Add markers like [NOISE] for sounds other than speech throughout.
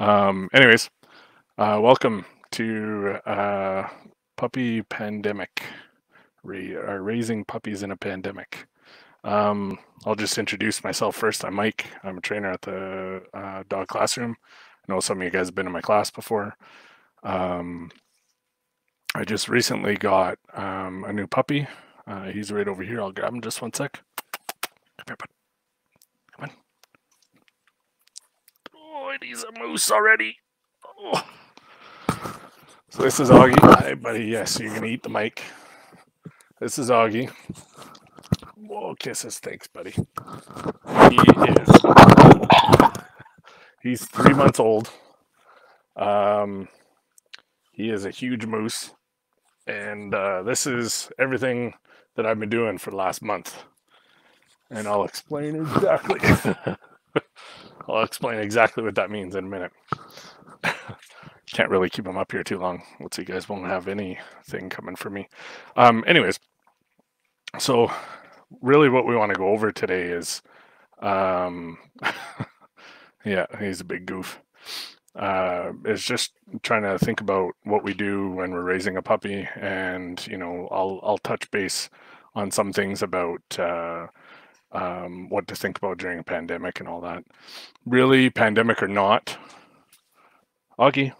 Um, anyways, uh, welcome to uh, Puppy Pandemic, Ra- uh, Raising Puppies in a Pandemic. Um, I'll just introduce myself first. I'm Mike. I'm a trainer at the uh, dog classroom. I know some of you guys have been in my class before. Um, I just recently got um, a new puppy. Uh, he's right over here. I'll grab him just one sec. Here, bud. Come on. He's a moose already. Oh. So this is Augie. Hi, buddy. Yes, you're gonna eat the mic. This is Augie. Whoa, kisses. Thanks, buddy. He is. He's three months old. Um, he is a huge moose, and uh, this is everything that I've been doing for the last month. And I'll explain exactly. [LAUGHS] I'll explain exactly what that means in a minute. [LAUGHS] Can't really keep him up here too long. Let's see, you guys won't have anything coming for me. Um, anyways, so really what we want to go over today is, um, [LAUGHS] yeah, he's a big goof. Uh, is just trying to think about what we do when we're raising a puppy, and you know, I'll I'll touch base on some things about uh, um, what to think about during a pandemic and all that. Really, pandemic or not, Augie.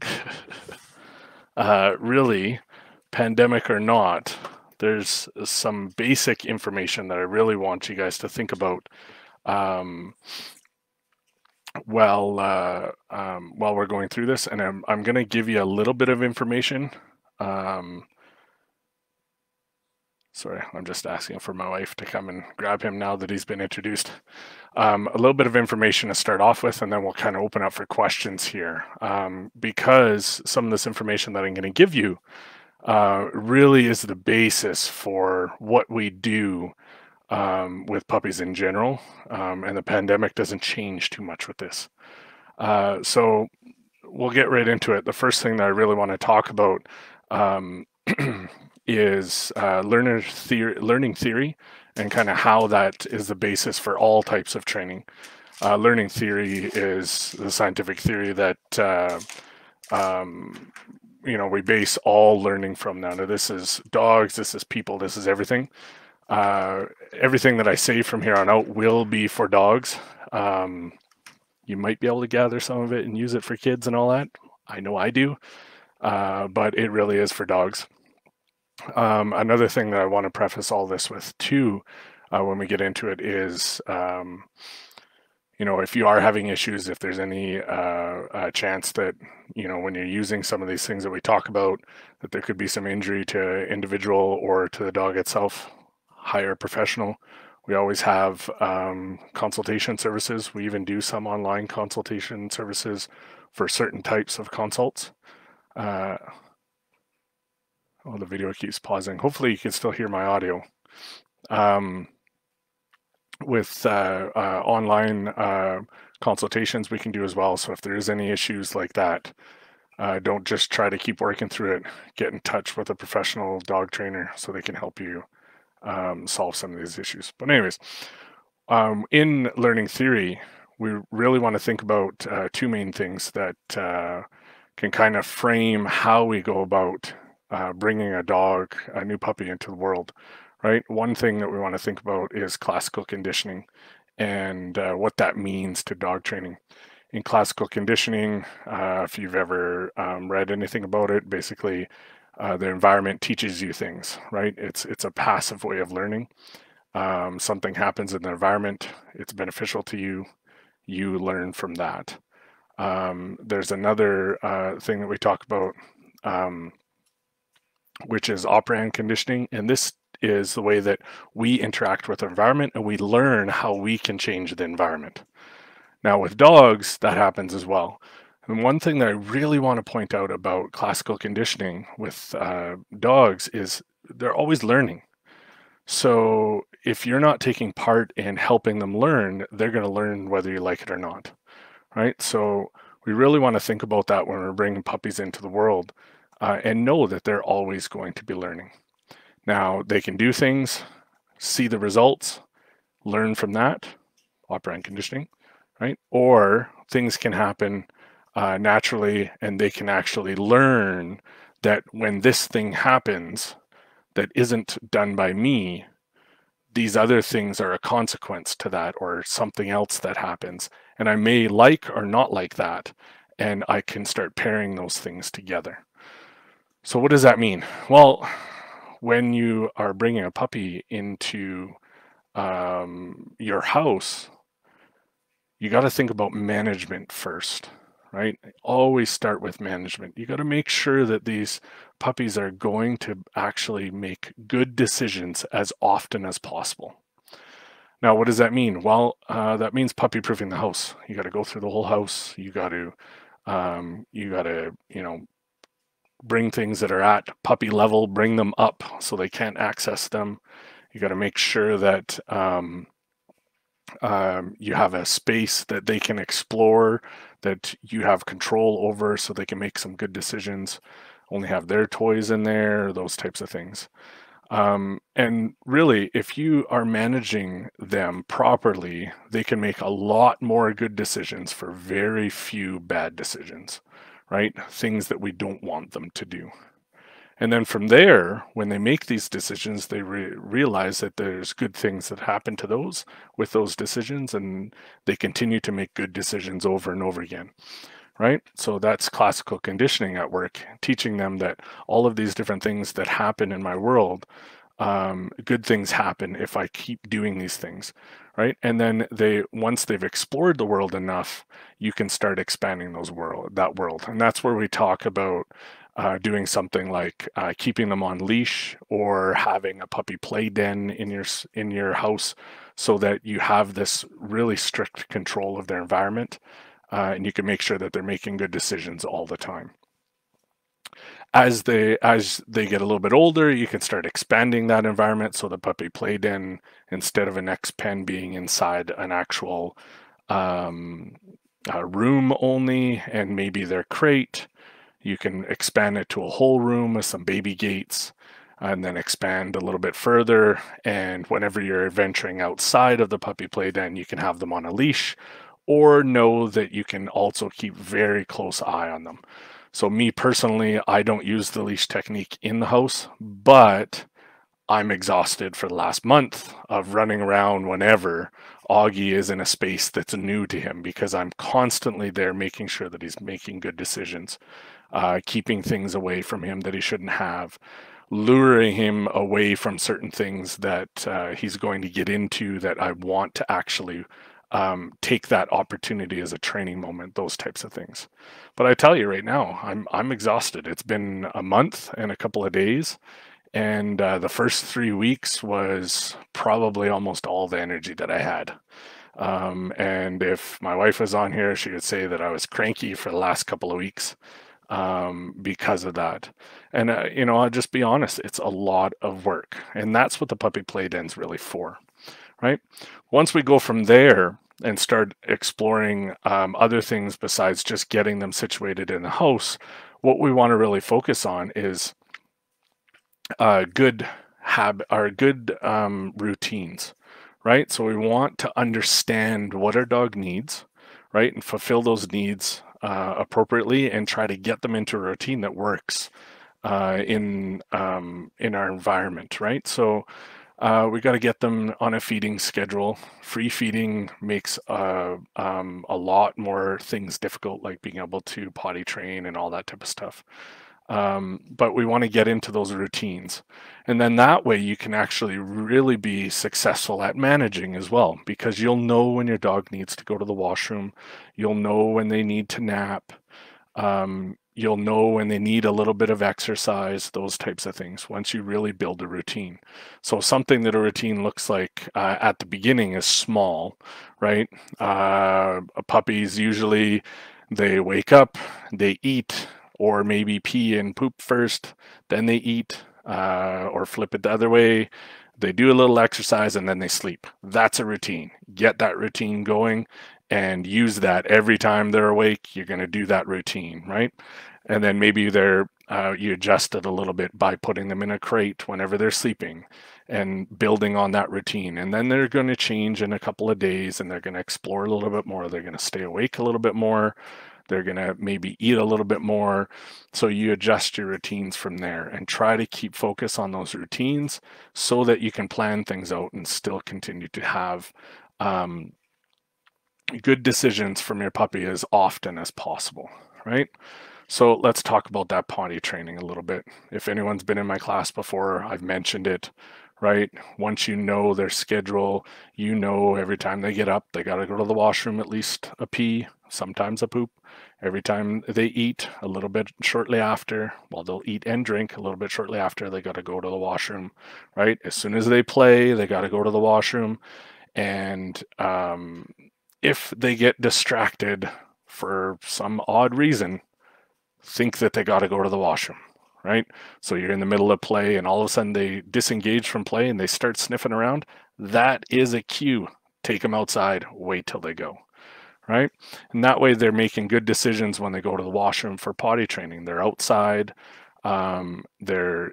[LAUGHS] uh, really, pandemic or not, there's some basic information that I really want you guys to think about um, while uh, um, while we're going through this, and I'm I'm going to give you a little bit of information. Um, sorry, I'm just asking for my wife to come and grab him now that he's been introduced. Um, a little bit of information to start off with, and then we'll kind of open up for questions here. Um, because some of this information that I'm going to give you uh, really is the basis for what we do um, with puppies in general, um, and the pandemic doesn't change too much with this. Uh, so we'll get right into it. The first thing that I really want to talk about um, [CLEARS THROAT] is uh, learner theory, learning theory, and kind of how that is the basis for all types of training. Uh, learning theory is the scientific theory that uh, um, you know we base all learning from. Now, now this is dogs, this is people, this is everything. Uh, everything that I say from here on out will be for dogs. Um, you might be able to gather some of it and use it for kids and all that. I know I do, uh, but it really is for dogs. Um, another thing that I want to preface all this with too, uh, when we get into it, is um, you know if you are having issues, if there's any uh, chance that you know when you're using some of these things that we talk about, that there could be some injury to individual or to the dog itself, hire a professional. We always have um, consultation services. We even do some online consultation services for certain types of consults. Oh, the video keeps pausing. Hopefully you can still hear my audio. Um, with uh, uh, online uh, consultations, we can do as well. So if there's any issues like that, uh, don't just try to keep working through it. Get in touch with a professional dog trainer so they can help you um, solve some of these issues. But anyways, um, in learning theory, we really want to think about uh, two main things that uh, can kind of frame how we go about uh, bringing a dog, a new puppy into the world, right? One thing that we want to think about is classical conditioning and uh, what that means to dog training. In classical conditioning, uh, if you've ever um, read anything about it, basically uh, the environment teaches you things, right? It's it's a passive way of learning. Um, something happens in the environment, it's beneficial to you, you learn from that. Um, there's another uh, thing that we talk about um, which is operant conditioning. And this is the way that we interact with the environment and we learn how we can change the environment. Now, with dogs, that happens as well. And one thing that I really want to point out about classical conditioning with uh, dogs is they're always learning. So if you're not taking part in helping them learn, they're going to learn whether you like it or not, right? So we really want to think about that when we're bringing puppies into the world uh, and know that they're always going to be learning. Now, they can do things, see the results, learn from that, operant conditioning, right? Or things can happen uh, naturally and they can actually learn that when this thing happens that isn't done by me, these other things are a consequence to that or something else that happens. And I may like or not like that. And I can start pairing those things together. So, what does that mean? Well, when you are bringing a puppy into um, your house, you got to think about management first, right? Always start with management. You got to make sure that these puppies are going to actually make good decisions as often as possible. Now, what does that mean? Well, uh, that means puppy proofing the house. You got to go through the whole house. You got to, um, you got to, you know, bring things that are at puppy level, bring them up so they can't access them. You got to make sure that um, um, you have a space that they can explore, that you have control over so they can make some good decisions, only have their toys in there, those types of things. Um, and really, if you are managing them properly, they can make a lot more good decisions for very few bad decisions, right? Things that we don't want them to do. And then from there, when they make these decisions, they re- realize that there's good things that happen to those with those decisions, and they continue to make good decisions over and over again. Right? So that's classical conditioning at work, teaching them that all of these different things that happen in my world, um, good things happen if I keep doing these things. Right? And then they, once they've explored the world enough, you can start expanding those world, that world. And that's where we talk about uh, doing something like uh, keeping them on leash or having a puppy play den in your in your house so that you have this really strict control of their environment uh, and you can make sure that they're making good decisions all the time as they as they get a little bit older you can start expanding that environment so the puppy play den instead of an x pen being inside an actual um, room only and maybe their crate you can expand it to a whole room with some baby gates and then expand a little bit further. And whenever you're venturing outside of the puppy play den, you can have them on a leash or know that you can also keep very close eye on them. So me personally, I don't use the leash technique in the house, but I'm exhausted for the last month of running around whenever Augie is in a space that's new to him because I'm constantly there making sure that he's making good decisions uh, keeping things away from him that he shouldn't have, luring him away from certain things that uh, he's going to get into that I want to actually um, take that opportunity as a training moment, those types of things. But I tell you right now, I'm I'm exhausted. It's been a month and a couple of days, and uh, the first three weeks was probably almost all the energy that I had. Um, and if my wife was on here, she would say that I was cranky for the last couple of weeks um, because of that. And, uh, you know, I'll just be honest, it's a lot of work. And that's what the puppy play den's really for, right? Once we go from there and start exploring um, other things besides just getting them situated in the house, what we want to really focus on is uh, good hab or good um, routines, right? So we want to understand what our dog needs, right, and fulfill those needs uh, appropriately and try to get them into a routine that works uh, in um, in our environment, right? So uh, we got to get them on a feeding schedule. Free feeding makes uh, um, a lot more things difficult, like being able to potty train and all that type of stuff. Um, but we want to get into those routines. And then that way you can actually really be successful at managing as well, because you'll know when your dog needs to go to the washroom, you'll know when they need to nap, um, you'll know when they need a little bit of exercise, those types of things, once you really build a routine. So, something that a routine looks like uh, at the beginning is small, right? Uh, puppies usually they wake up, they eat, or maybe pee and poop first, then they eat, uh, or flip it the other way. They do a little exercise and then they sleep. That's a routine. Get that routine going and use that every time they're awake. You're going to do that routine, right? And then maybe they're uh, you adjust it a little bit by putting them in a crate whenever they're sleeping, and building on that routine. And then they're going to change in a couple of days and they're going to explore a little bit more. They're going to stay awake a little bit more. They're going to maybe eat a little bit more. So you adjust your routines from there and try to keep focus on those routines so that you can plan things out and still continue to have um, good decisions from your puppy as often as possible, right? So let's talk about that potty training a little bit. If anyone's been in my class before, I've mentioned it, right? Once you know their schedule, you know every time they get up, they got to go to the washroom at least a pee, sometimes a poop. Every time they eat, a little bit shortly after, well, they'll eat and drink a little bit shortly after, they got to go to the washroom, right? As soon as they play, they got to go to the washroom. And um, if they get distracted for some odd reason, think that they got to go to the washroom, right? So you're in the middle of play and all of a sudden they disengage from play and they start sniffing around. That is a cue. Take them outside, wait till they go, right? And that way they're making good decisions when they go to the washroom for potty training. They're outside, um, they're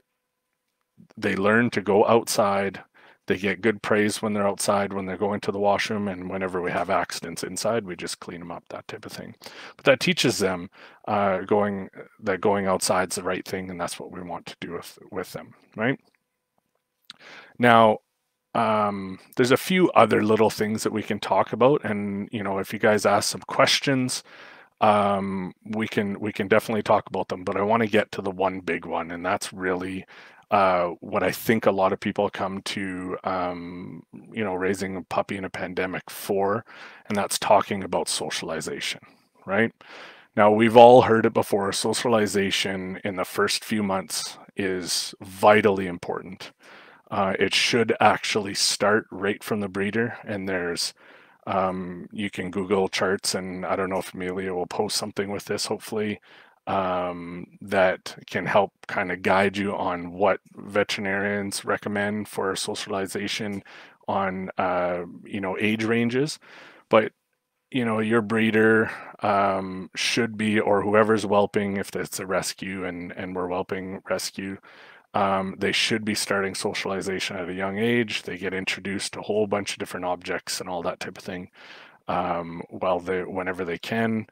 they learn to go outside they get good praise when they're outside, when they're going to the washroom, and whenever we have accidents inside, we just clean them up, that type of thing. But that teaches them uh, going that going outside is the right thing, and that's what we want to do with with them, right? Now, um, there's a few other little things that we can talk about, and you know, if you guys ask some questions, um, we can we can definitely talk about them. But I want to get to the one big one, and that's really uh, what I think a lot of people come to, um, you know, raising a puppy in a pandemic for, and that's talking about socialization, right? Now, we've all heard it before. Socialization in the first few months is vitally important. Uh, it should actually start right from the breeder, and there's um, you can Google charts, and I don't know if Amelia will post something with this, hopefully, um, that can help kind of guide you on what veterinarians recommend for socialization on uh, you know age ranges. But you know your breeder um, should be or whoever's whelping if it's a rescue and and we're whelping rescue um, they should be starting socialization at a young age. They get introduced to a whole bunch of different objects and all that type of thing um, while they whenever they can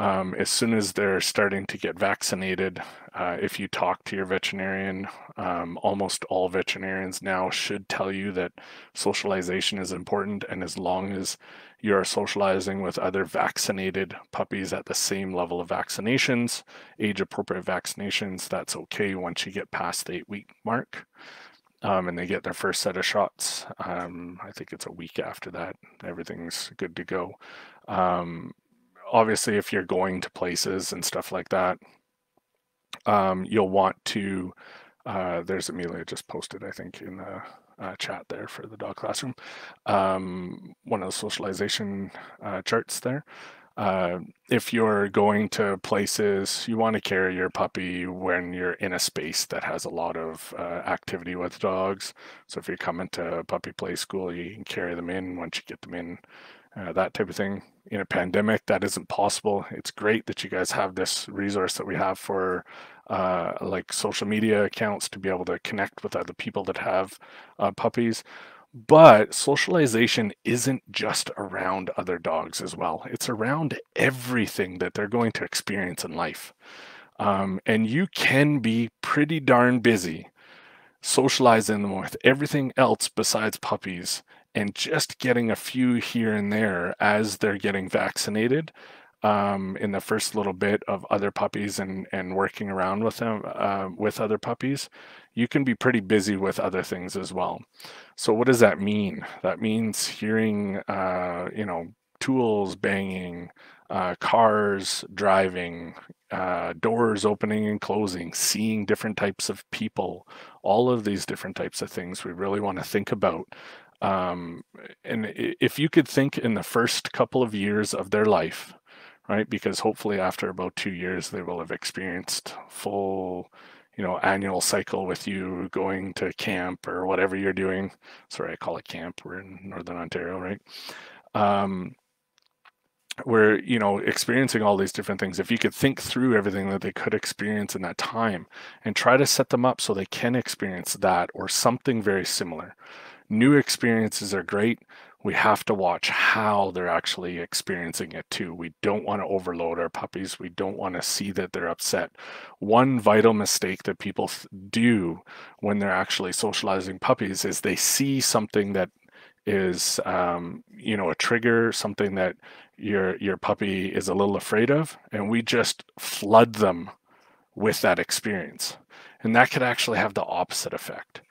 um, as soon as they're starting to get vaccinated, uh, if you talk to your veterinarian, um, almost all veterinarians now should tell you that socialization is important. And as long as you are socializing with other vaccinated puppies at the same level of vaccinations, age appropriate vaccinations, that's okay once you get past the eight week mark. Um, and they get their first set of shots. Um, I think it's a week after that. Everything's good to go. Um, obviously if you're going to places and stuff like that, um, you'll want to, uh, there's Amelia just posted, I think, in the uh, chat there for the dog classroom, um, one of the socialization uh, charts there. Uh, if you're going to places, you want to carry your puppy when you're in a space that has a lot of uh, activity with dogs. So if you're coming to puppy play school, you can carry them in once you get them in uh, that type of thing. In a pandemic, that isn't possible. It's great that you guys have this resource that we have for uh, like social media accounts to be able to connect with other people that have uh, puppies. But socialization isn't just around other dogs as well. It's around everything that they're going to experience in life. Um, and you can be pretty darn busy socializing them with everything else besides puppies and just getting a few here and there as they're getting vaccinated um, in the first little bit of other puppies and and working around with them uh, with other puppies, you can be pretty busy with other things as well. So what does that mean? That means hearing uh, you know tools banging, uh, cars driving, uh, doors opening and closing, seeing different types of people, all of these different types of things we really want to think about um, and if you could think in the first couple of years of their life, right? Because hopefully after about two years, they will have experienced full, you know, annual cycle with you going to camp or whatever you're doing. Sorry, I call it camp. We're in Northern Ontario, right? Um, we're you know experiencing all these different things if you could think through everything that they could experience in that time and try to set them up so they can experience that or something very similar new experiences are great we have to watch how they're actually experiencing it too. We don't want to overload our puppies. We don't want to see that they're upset. One vital mistake that people do when they're actually socializing puppies is they see something that is um, you know a trigger something that your your puppy is a little afraid of and we just flood them with that experience and that could actually have the opposite effect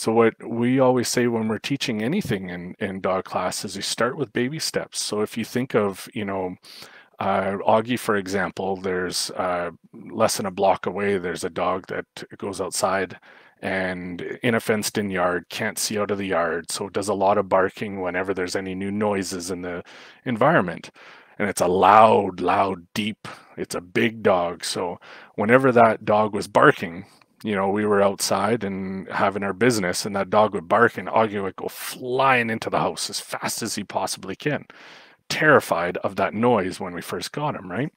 so what we always say when we're teaching anything in, in dog class is you start with baby steps. So if you think of, you know, uh, Augie, for example, there's uh, less than a block away, there's a dog that goes outside and in a fenced in yard, can't see out of the yard. So it does a lot of barking whenever there's any new noises in the environment. And it's a loud, loud, deep, it's a big dog. So whenever that dog was barking, you know, we were outside and having our business, and that dog would bark, and Augie would go flying into the house as fast as he possibly can, terrified of that noise when we first got him, right?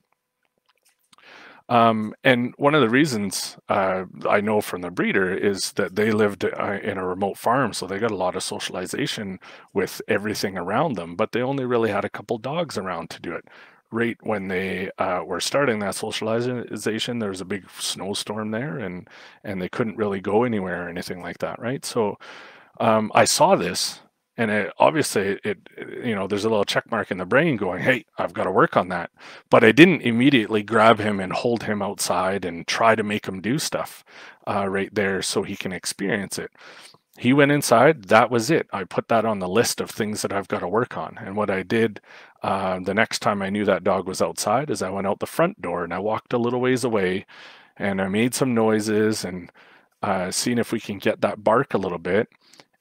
Um, and one of the reasons uh, I know from the breeder is that they lived uh, in a remote farm, so they got a lot of socialization with everything around them, but they only really had a couple dogs around to do it right when they uh, were starting that socialization, there was a big snowstorm there, and and they couldn't really go anywhere or anything like that, right? So um, I saw this, and it, obviously it, you know, there's a little check mark in the brain going, "Hey, I've got to work on that." But I didn't immediately grab him and hold him outside and try to make him do stuff uh, right there so he can experience it he went inside that was it. I put that on the list of things that i've got to work on. And what i did uh, the next time i knew that dog was outside is i went out the front door and i walked a little ways away and i made some noises and uh, seeing if we can get that bark a little bit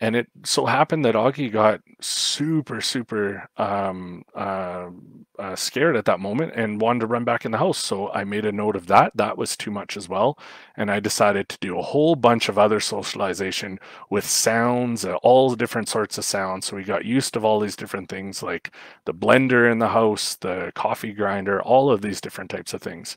and it so happened that Augie got super, super um, uh, uh, scared at that moment and wanted to run back in the house. So I made a note of that. That was too much as well. And I decided to do a whole bunch of other socialization with sounds, uh, all the different sorts of sounds. So we got used to all these different things like the blender in the house, the coffee grinder, all of these different types of things,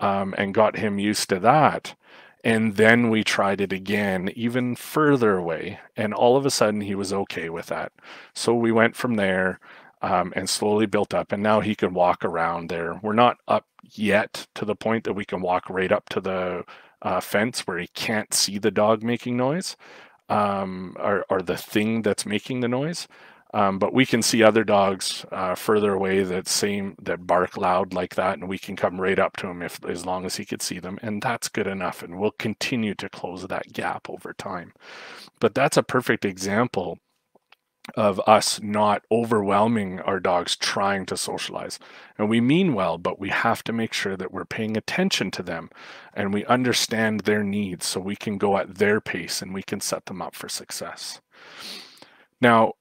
um, and got him used to that. And then we tried it again, even further away. And all of a sudden, he was okay with that. So we went from there um, and slowly built up. And now he can walk around there. We're not up yet to the point that we can walk right up to the uh, fence where he can't see the dog making noise um, or, or the thing that's making the noise. Um, but we can see other dogs uh, further away that same that bark loud like that, and we can come right up to him if as long as he could see them, and that's good enough. And we'll continue to close that gap over time. But that's a perfect example of us not overwhelming our dogs trying to socialize. And we mean well, but we have to make sure that we're paying attention to them and we understand their needs so we can go at their pace and we can set them up for success. Now,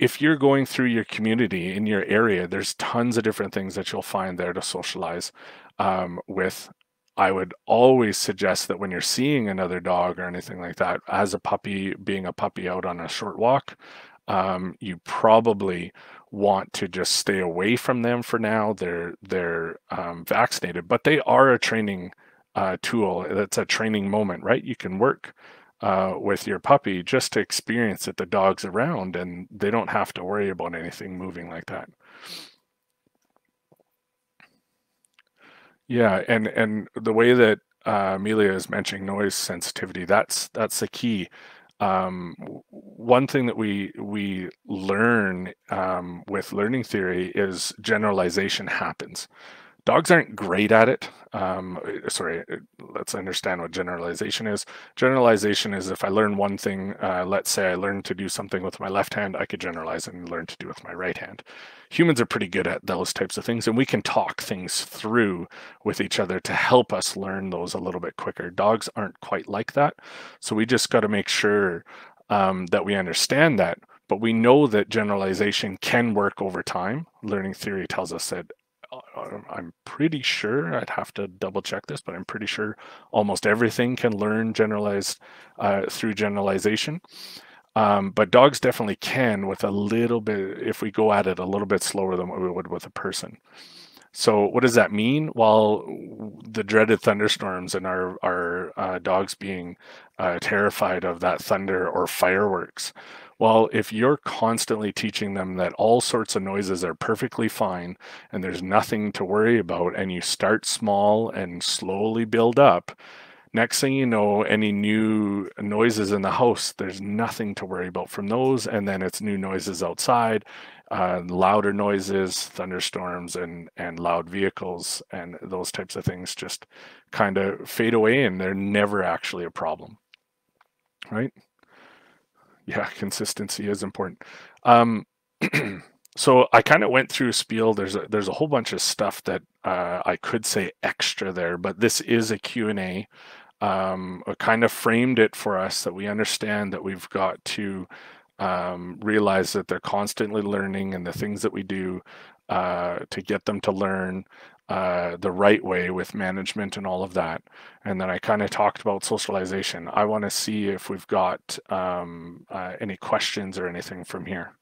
if you're going through your community in your area, there's tons of different things that you'll find there to socialize um, with. I would always suggest that when you're seeing another dog or anything like that, as a puppy, being a puppy out on a short walk, um, you probably want to just stay away from them for now. They're they're um, vaccinated, but they are a training uh, tool. That's a training moment, right? You can work uh, with your puppy just to experience that the dog's around and they don't have to worry about anything moving like that. Yeah, and and the way that uh, Amelia is mentioning noise sensitivity, that's that's the key. Um, one thing that we we learn um, with learning theory is generalization happens dogs aren't great at it. Um, sorry, let's understand what generalization is. Generalization is if I learn one thing, uh, let's say I learn to do something with my left hand, I could generalize and learn to do with my right hand. Humans are pretty good at those types of things, and we can talk things through with each other to help us learn those a little bit quicker. Dogs aren't quite like that, so we just got to make sure um, that we understand that but we know that generalization can work over time. Learning theory tells us that uh, I'm pretty sure I'd have to double check this, but I'm pretty sure almost everything can learn generalized uh, through generalization. Um, but dogs definitely can with a little bit, if we go at it a little bit slower than what we would with a person. So what does that mean? Well, the dreaded thunderstorms and our our uh, dogs being uh, terrified of that thunder or fireworks. Well, if you're constantly teaching them that all sorts of noises are perfectly fine and there's nothing to worry about, and you start small and slowly build up, next thing you know, any new noises in the house, there's nothing to worry about from those. And then it's new noises outside, uh, louder noises, thunderstorms, and and loud vehicles, and those types of things just kind of fade away, and they're never actually a problem, right? Yeah, [LAUGHS] consistency is important. Um, [CLEARS THROAT] so I kind of went through spiel. There's a, there's a whole bunch of stuff that uh, I could say extra there, but this is a Q&A. Um, kind of framed it for us that we understand that we've got to um, realize that they're constantly learning and the things that we do uh, to get them to learn uh, the right way with management and all of that. And then I kind of talked about socialization. I want to see if we've got um, uh, any questions or anything from here.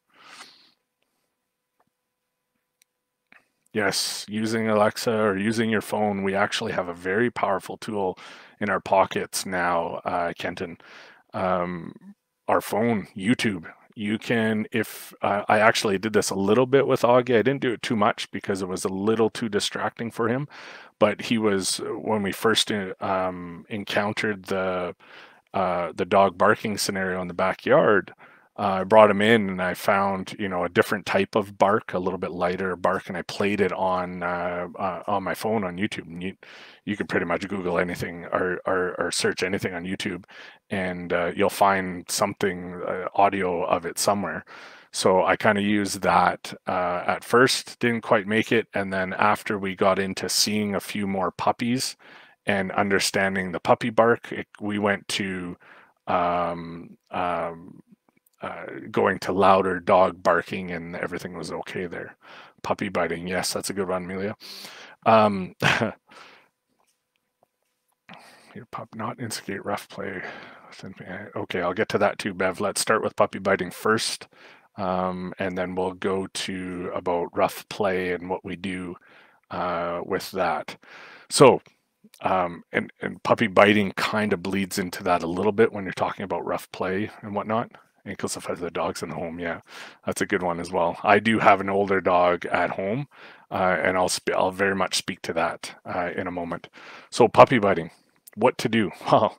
Yes, using Alexa or using your phone, we actually have a very powerful tool in our pockets now, uh, Kenton. Um, our phone, YouTube, you can if uh, i actually did this a little bit with augie i didn't do it too much because it was a little too distracting for him but he was when we first uh, um, encountered the uh, the dog barking scenario in the backyard uh, I brought him in and I found, you know, a different type of bark, a little bit lighter bark, and I played it on uh, uh, on my phone on YouTube. And you, you can pretty much Google anything or, or, or search anything on YouTube, and uh, you'll find something uh, audio of it somewhere. So I kind of used that uh, at first, didn't quite make it, and then after we got into seeing a few more puppies and understanding the puppy bark, it, we went to um, um, uh, going to louder dog barking and everything was okay there. Puppy biting, yes, that's a good one, Amelia. Um, [LAUGHS] your pup not instigate rough play. Okay, I'll get to that too, Bev. Let's start with puppy biting first, um, and then we'll go to about rough play and what we do uh, with that. So, um, and, and puppy biting kind of bleeds into that a little bit when you're talking about rough play and whatnot of the dogs in the home. Yeah, that's a good one as well. I do have an older dog at home, uh, and I'll I'll very much speak to that uh, in a moment. So puppy biting, what to do? [LAUGHS] Well,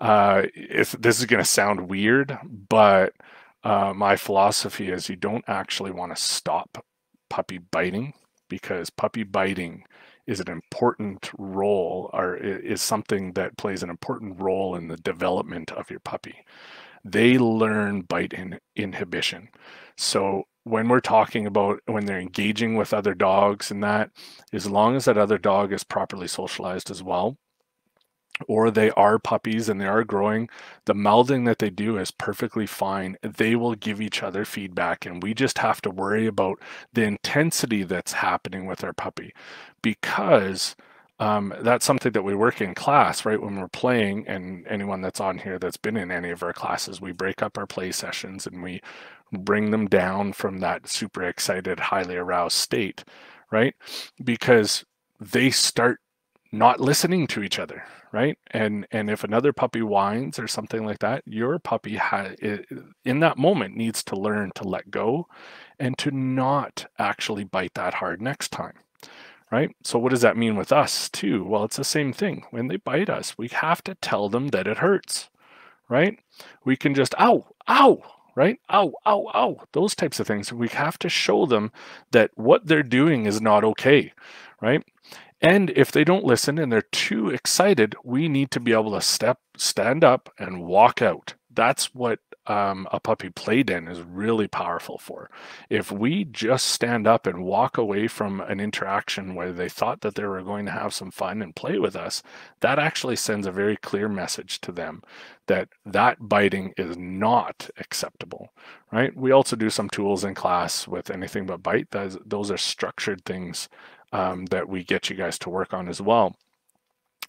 uh, if this is going to sound weird, but uh, my philosophy is you don't actually want to stop puppy biting because puppy biting is an important role or is something that plays an important role in the development of your puppy they learn bite in, inhibition. So when we're talking about when they're engaging with other dogs and that, as long as that other dog is properly socialized as well, or they are puppies and they are growing, the melding that they do is perfectly fine. They will give each other feedback, and we just have to worry about the intensity that's happening with our puppy because um, that's something that we work in class, right? When we're playing, and anyone that's on here that's been in any of our classes, we break up our play sessions and we bring them down from that super excited, highly aroused state, right? Because they start not listening to each other, right? And and if another puppy whines or something like that, your puppy ha- in that moment needs to learn to let go and to not actually bite that hard next time right? So what does that mean with us too? Well, it's the same thing. When they bite us, we have to tell them that it hurts, right? We can just, ow, ow, right? Ow, ow, ow, those types of things. We have to show them that what they're doing is not okay, right? And if they don't listen and they're too excited, we need to be able to step, stand up and walk out. That's what um, a puppy play den is really powerful for. If we just stand up and walk away from an interaction where they thought that they were going to have some fun and play with us, that actually sends a very clear message to them that that biting is not acceptable, right? We also do some tools in class with anything but bite. Those, those are structured things um, that we get you guys to work on as well.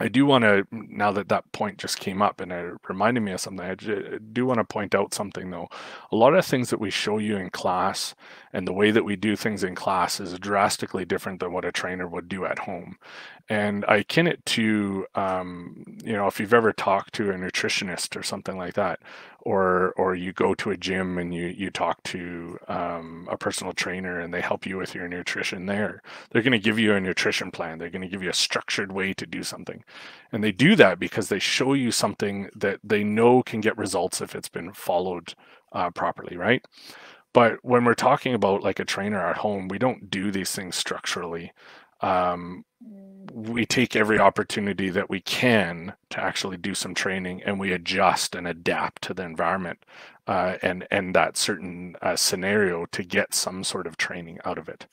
I do want to, now that that point just came up and it reminded me of something, I do want to point out something though. A lot of things that we show you in class and the way that we do things in class is drastically different than what a trainer would do at home. And I kin it to, um, you know, if you've ever talked to a nutritionist or something like that, or or you go to a gym and you you talk to um, a personal trainer and they help you with your nutrition there, they're going to give you a nutrition plan. They're going to give you a structured way to do something, and they do that because they show you something that they know can get results if it's been followed uh, properly, right? But when we're talking about like a trainer at home, we don't do these things structurally. Um, we take every opportunity that we can to actually do some training and we adjust and adapt to the environment uh, and and that certain uh, scenario to get some sort of training out of it.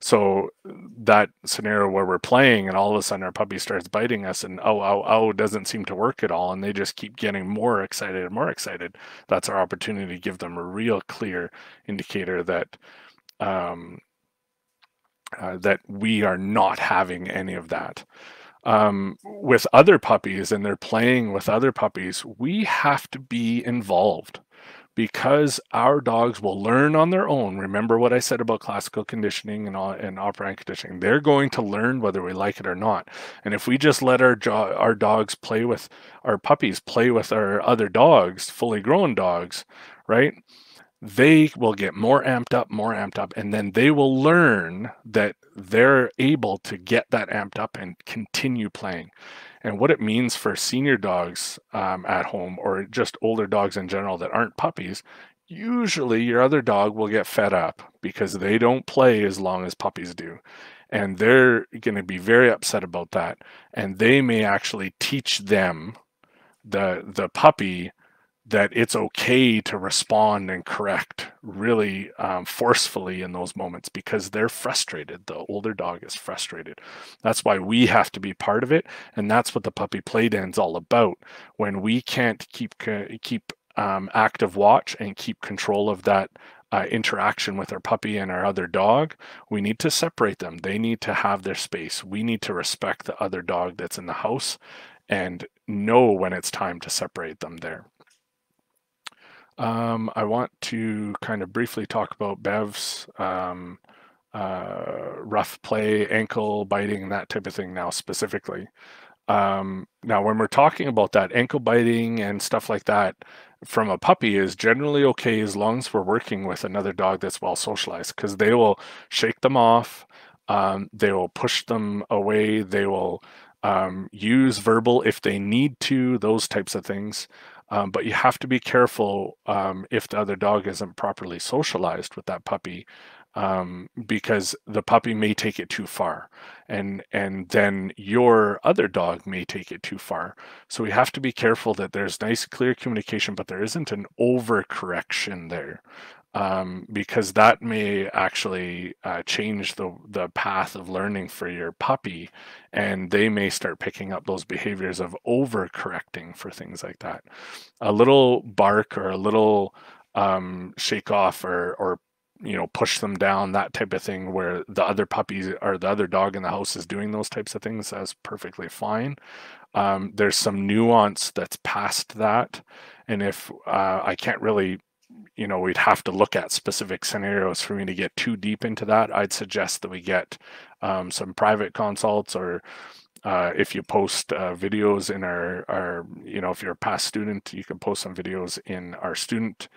So that scenario where we're playing and all of a sudden our puppy starts biting us and oh oh oh doesn't seem to work at all and they just keep getting more excited and more excited that's our opportunity to give them a real clear indicator that um, uh, that we are not having any of that. Um, with other puppies and they're playing with other puppies, we have to be involved because our dogs will learn on their own. Remember what I said about classical conditioning and, and operant conditioning. They're going to learn whether we like it or not. And if we just let our our dogs play with our puppies play with our other dogs, fully grown dogs, right? They will get more amped up, more amped up, and then they will learn that they're able to get that amped up and continue playing. And what it means for senior dogs um, at home or just older dogs in general that aren't puppies, usually your other dog will get fed up because they don't play as long as puppies do. And they're going to be very upset about that. And they may actually teach them, the, the puppy, that it's okay to respond and correct really um, forcefully in those moments because they're frustrated. The older dog is frustrated. That's why we have to be part of it, and that's what the puppy play den's all about. When we can't keep keep um, active watch and keep control of that uh, interaction with our puppy and our other dog, we need to separate them. They need to have their space. We need to respect the other dog that's in the house and know when it's time to separate them there. Um, I want to kind of briefly talk about Bev's um, uh, rough play, ankle biting, that type of thing now specifically. Um, now, when we're talking about that ankle biting and stuff like that from a puppy is generally okay as long as we're working with another dog that's well socialized because they will shake them off, um, they will push them away, they will um, use verbal if they need to, those types of things. Um, but you have to be careful um, if the other dog isn't properly socialized with that puppy um, because the puppy may take it too far and and then your other dog may take it too far. So we have to be careful that there's nice clear communication but there isn't an overcorrection there um, because that may actually uh, change the the path of learning for your puppy, and they may start picking up those behaviors of overcorrecting for things like that. A little bark or a little um, shake off or or you know push them down that type of thing where the other puppies or the other dog in the house is doing those types of things that's perfectly fine um, there's some nuance that's past that and if uh, i can't really you know, we'd have to look at specific scenarios for me to get too deep into that. I'd suggest that we get um, some private consults or uh, if you post uh, videos in our, our, you know, if you're a past student, you can post some videos in our student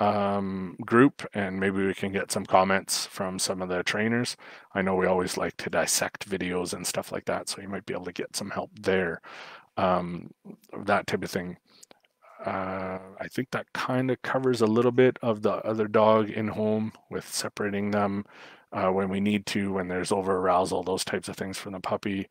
um, group and maybe we can get some comments from some of the trainers. I know we always like to dissect videos and stuff like that, so you might be able to get some help there, um, that type of thing uh, I think that kind of covers a little bit of the other dog in home with separating them uh, when we need to, when there's over arousal, those types of things from the puppy,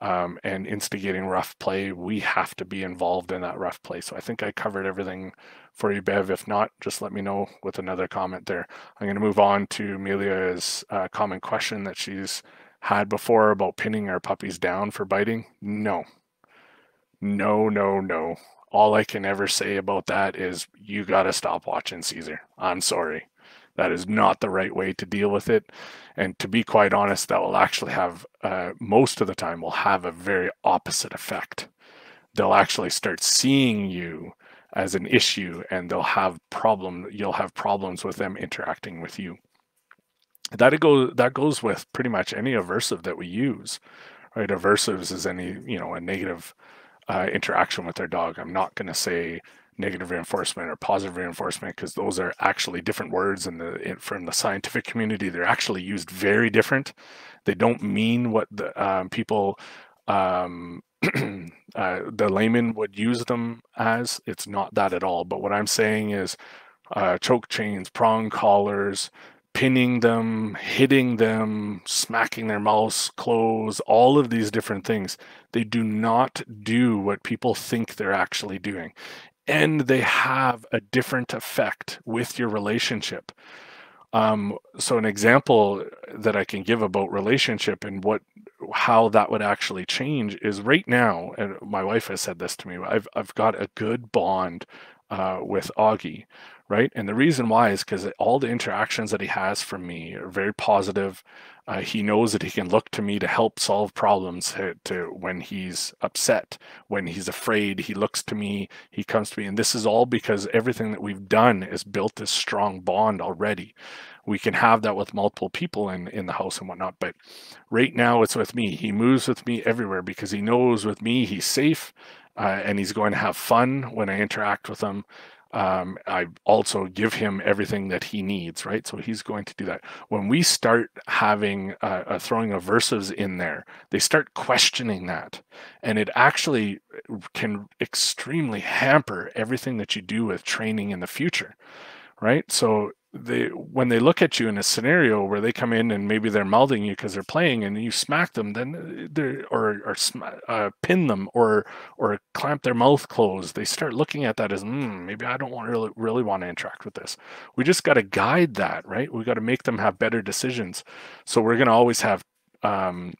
um, and instigating rough play. We have to be involved in that rough play. So I think I covered everything for you, Bev. If not, just let me know with another comment there. I'm going to move on to Amelia's uh, common question that she's had before about pinning our puppies down for biting. No, no, no, no all I can ever say about that is you got to stop watching Cesar. I'm sorry. That is not the right way to deal with it. And to be quite honest, that will actually have, uh, most of the time, will have a very opposite effect. They'll actually start seeing you as an issue and they'll have problem you'll have problems with them interacting with you that goes that goes with pretty much any aversive that we use right aversives is any you know a negative uh, interaction with their dog. I'm not going to say negative reinforcement or positive reinforcement because those are actually different words in the in, from the scientific community. They're actually used very different. They don't mean what the um, people um, [CLEARS THROAT] uh, the layman would use them as. It's not that at all. But what i'm saying is uh, choke chains prong collars pinning them, hitting them, smacking their mouths closed, all of these different things. They do not do what people think they're actually doing. And they have a different effect with your relationship. Um, so an example that I can give about relationship and what how that would actually change is right now, and my wife has said this to me, I've I've got a good bond uh, with Augie right? And the reason why is because all the interactions that he has from me are very positive. Uh, he knows that he can look to me to help solve problems to, to, when he's upset, when he's afraid. He looks to me, he comes to me, and this is all because everything that we've done is built this strong bond already. We can have that with multiple people in in the house and whatnot, but right now it's with me. He moves with me everywhere because he knows with me he's safe. Uh, and he's going to have fun when I interact with him um, I also give him everything that he needs, right? So he's going to do that. When we start having uh, uh, throwing aversives in there, they start questioning that, and it actually can extremely hamper everything that you do with training in the future, right? So they when they look at you in a scenario where they come in and maybe they're mouthing you because they're playing and you smack them then uh, they or or uh, pin them or or clamp their mouth closed they start looking at that as mm, maybe i don't want really really want to interact with this. We just got to guide that right? We got to make them have better decisions. So we're going to always have um,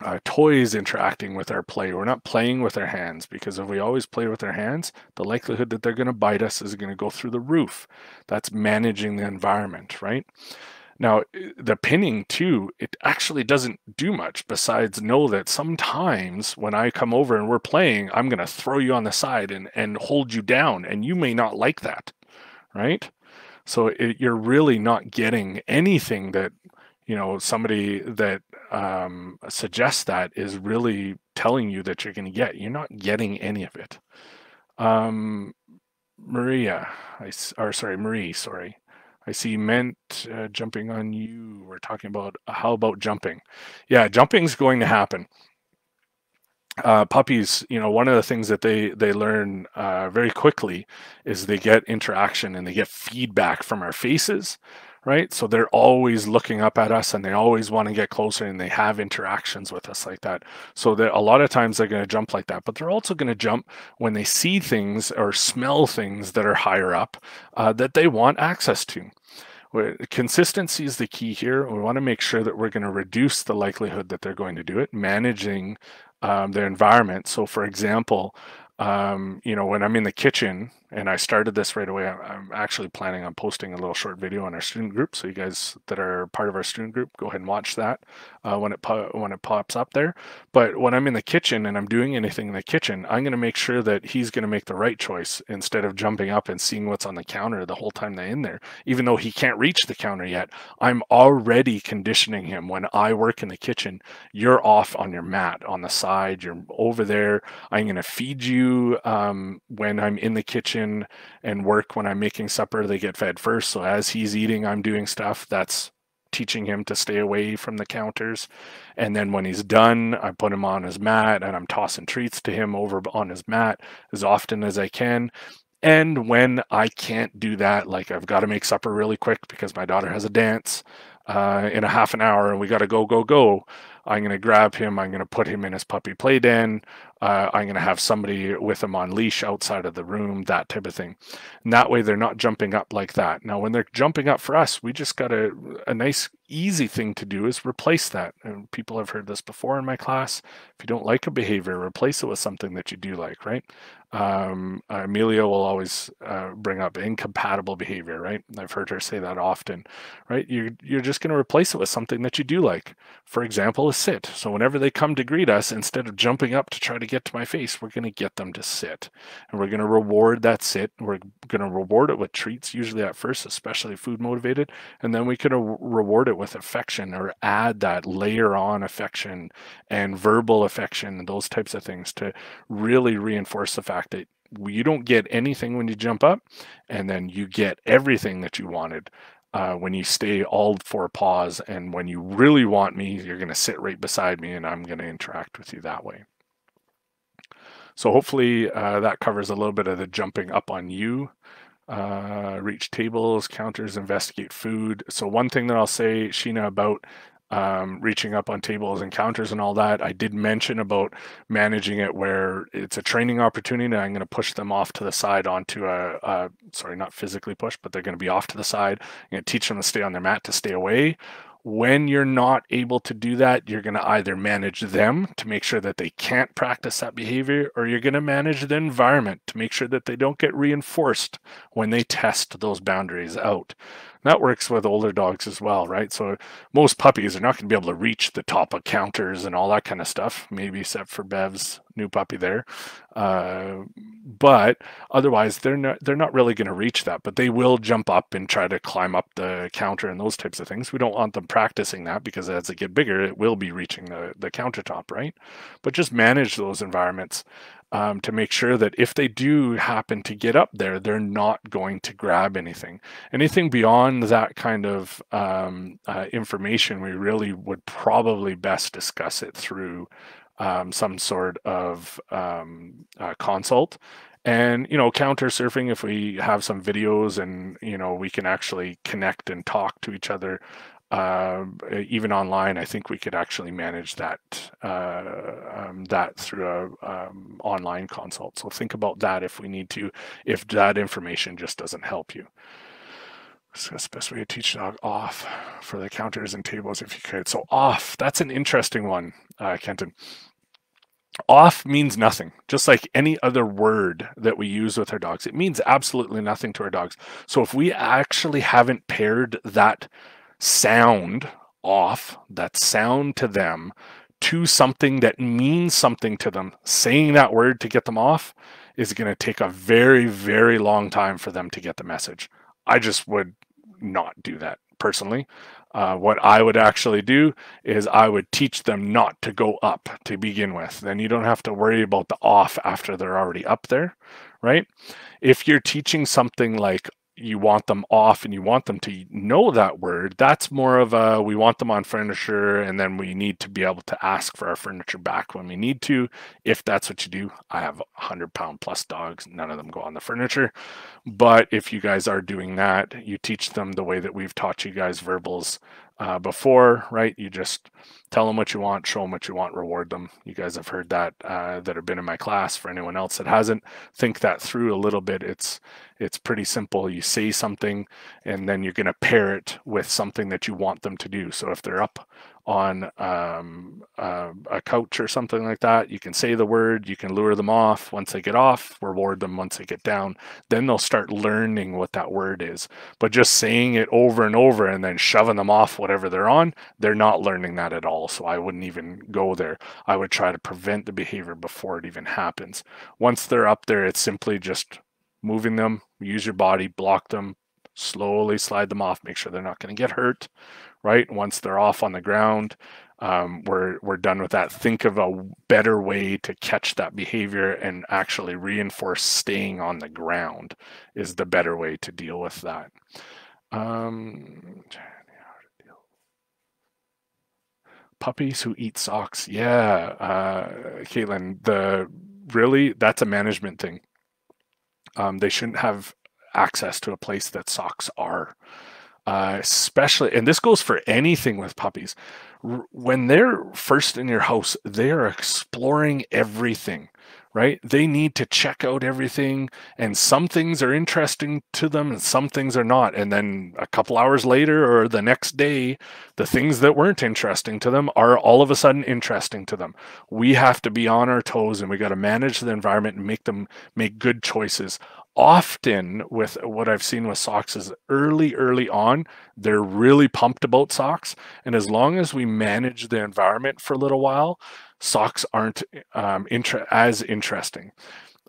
uh, toys interacting with our play. We're not playing with our hands because if we always play with our hands, the likelihood that they're going to bite us is going to go through the roof. That's managing the environment, right? Now, the pinning too, it actually doesn't do much besides know that sometimes when I come over and we're playing, I'm going to throw you on the side and, and hold you down, and you may not like that, right? So it, you're really not getting anything that you know somebody that um, suggests that is really telling you that you're going to get you're not getting any of it. Um, maria i or sorry marie sorry. I see meant uh, jumping on you. We're talking about how about jumping? Yeah jumping's going to happen. Uh, puppies, you know, one of the things that they they learn uh, very quickly is they get interaction and they get feedback from our faces, right? So they're always looking up at us and they always want to get closer and they have interactions with us like that. So that a lot of times they're going to jump like that, but they're also going to jump when they see things or smell things that are higher up uh, that they want access to. Consistency is the key here. We want to make sure that we're going to reduce the likelihood that they're going to do it, managing um, their environment. So, for example, um, you know, when I'm in the kitchen and I started this right away. I'm actually planning on posting a little short video on our student group, so you guys that are part of our student group, go ahead and watch that uh, when it when it pops up there. But when I'm in the kitchen and I'm doing anything in the kitchen, I'm going to make sure that he's going to make the right choice instead of jumping up and seeing what's on the counter the whole time they're in there. Even though he can't reach the counter yet, I'm already conditioning him. When I work in the kitchen, you're off on your mat on the side. You're over there. I'm going to feed you um, when I'm in the kitchen kitchen and work when I'm making supper, they get fed first. So as he's eating, I'm doing stuff. That's teaching him to stay away from the counters. And then when he's done, I put him on his mat and I'm tossing treats to him over on his mat as often as I can. And when I can't do that, like I've got to make supper really quick because my daughter has a dance uh, in a half an hour and we got to go, go, go. I'm going to grab him. I'm going to put him in his puppy play den. Uh, I'm going to have somebody with them on leash outside of the room, that type of thing. And that way they're not jumping up like that. Now, when they're jumping up for us, we just got a, a nice, easy thing to do is replace that. And people have heard this before in my class. If you don't like a behavior, replace it with something that you do like, right? Um, Amelia will always uh, bring up incompatible behavior, right? I've heard her say that often, right? You're, you're just going to replace it with something that you do like. For example, a sit. So whenever they come to greet us, instead of jumping up to try to get to my face, we're going to get them to sit. And we're going to reward that sit. We're going to reward it with treats, usually at first, especially food motivated. And then we can reward it with affection or add that layer on affection and verbal affection and those types of things to really reinforce the fact that you don't get anything when you jump up, and then you get everything that you wanted uh, when you stay all four paws. And when you really want me, you're going to sit right beside me, and I'm going to interact with you that way. So hopefully uh, that covers a little bit of the jumping up on you. Uh, reach tables, counters, investigate food. So one thing that I'll say, Sheena, about um, reaching up on tables and counters and all that. I did mention about managing it where it's a training opportunity. And I'm going to push them off to the side onto a, a sorry, not physically push, but they're going to be off to the side. To teach them to stay on their mat to stay away when you're not able to do that, you're going to either manage them to make sure that they can't practice that behavior, or you're going to manage the environment to make sure that they don't get reinforced when they test those boundaries out. that works with older dogs as well, right? So most puppies are not going to be able to reach the top of counters and all that kind of stuff, maybe except for Bev's new puppy there. Uh, but otherwise, they're not they're not really going to reach that. But they will jump up and try to climb up the counter and those types of things. We don't want them practicing that because as they get bigger, it will be reaching the the countertop, right? But just manage those environments. Um, to make sure that if they do happen to get up there, they're not going to grab anything. Anything beyond that kind of um, uh, information, we really would probably best discuss it through um, some sort of um, uh, consult. And you know counter surfing if we have some videos and you know we can actually connect and talk to each other uh, even online i think we could actually manage that uh, um, that through a um, online consult. So think about that if we need to if that information just doesn't help you. What's the best way to teach dog off for the counters and tables if you could? So off, that's an interesting one, uh, Kenton. Off means nothing, just like any other word that we use with our dogs. It means absolutely nothing to our dogs. So if we actually haven't paired that sound off, that sound to them, to something that means something to them, saying that word to get them off is going to take a very, very long time for them to get the message. I just would not do that personally. Uh, what I would actually do is I would teach them not to go up to begin with. Then you don't have to worry about the off after they're already up there, right? If you're teaching something like you want them off and you want them to know that word that's more of a we want them on furniture and then we need to be able to ask for our furniture back when we need to if that's what you do i have 100 pound plus dogs none of them go on the furniture but if you guys are doing that you teach them the way that we've taught you guys verbals uh, before, right? You just tell them what you want, show them what you want, reward them. You guys have heard that uh, that have been in my class. For anyone else that hasn't, think that through a little bit. It's it's pretty simple. You say something, and then you're going to pair it with something that you want them to do. So if they're up on um, uh, a couch or something like that. You can say the word, you can lure them off. Once they get off, reward them once they get down. Then they'll start learning what that word is. But just saying it over and over and then shoving them off whatever they're on, they're not learning that at all. So I wouldn't even go there. I would try to prevent the behavior before it even happens. Once they're up there, it's simply just moving them, use your body, block them, slowly slide them off, make sure they're not going to get hurt right? Once they're off on the ground, um, we're we're done with that. Think of a better way to catch that behavior and actually reinforce staying on the ground is the better way to deal with that. Um, puppies who eat socks. Yeah, uh, Caitlin, the really that's a management thing. Um, they shouldn't have access to a place that socks are. uh, especially, and this goes for anything with puppies. When they're first in your house, they are exploring everything right? They need to check out everything, and some things are interesting to them, and some things are not. And then a couple hours later or the next day, the things that weren't interesting to them are all of a sudden interesting to them. We have to be on our toes, and we got to manage the environment and make them make good choices. Often, with what I've seen with socks, is early, early on, they're really pumped about socks. And as long as we manage the environment for a little while, socks aren't um, inter- as interesting.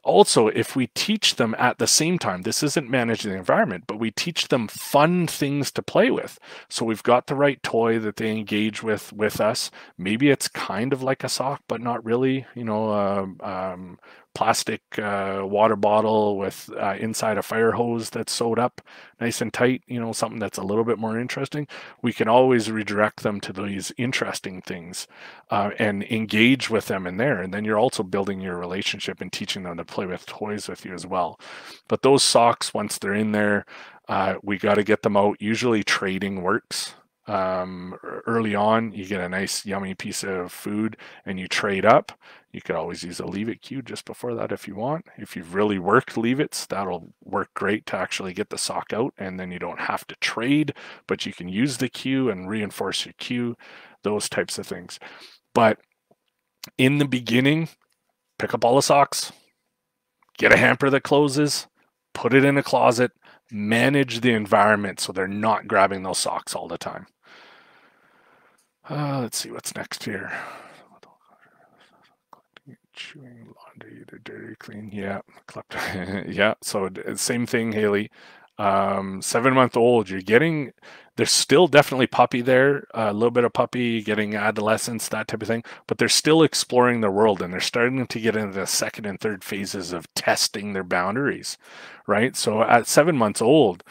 Also, if we teach them at the same time, this isn't managing the environment, but we teach them fun things to play with. So we've got the right toy that they engage with with us. Maybe it's kind of like a sock, but not really. You know, uh, um, plastic uh, water bottle with uh, inside a fire hose that's sewed up nice and tight, you know, something that's a little bit more interesting, we can always redirect them to these interesting things uh, and engage with them in there. And then you're also building your relationship and teaching them to play with toys with you as well. But those socks, once they're in there, uh, we got to get them out. Usually trading works um, early on you get a nice yummy piece of food and you trade up you could always use a leave it cue just before that if you want. If you've really worked leave it's that'll work great to actually get the sock out and then you don't have to trade but you can use the cue and reinforce your cue those types of things. But in the beginning pick up all the socks get a hamper that closes put it in a closet manage the environment so they're not grabbing those socks all the time. Uh, let's see what's next here. Chewing laundry, either dirty, clean. Yeah, [LAUGHS] yeah. So same thing, Haley. Um, seven month old, you're getting. There's still definitely puppy there, a little bit of puppy, getting adolescence, that type of thing. But they're still exploring the world, and they're starting to get into the second and third phases of testing their boundaries, right? So at seven months old,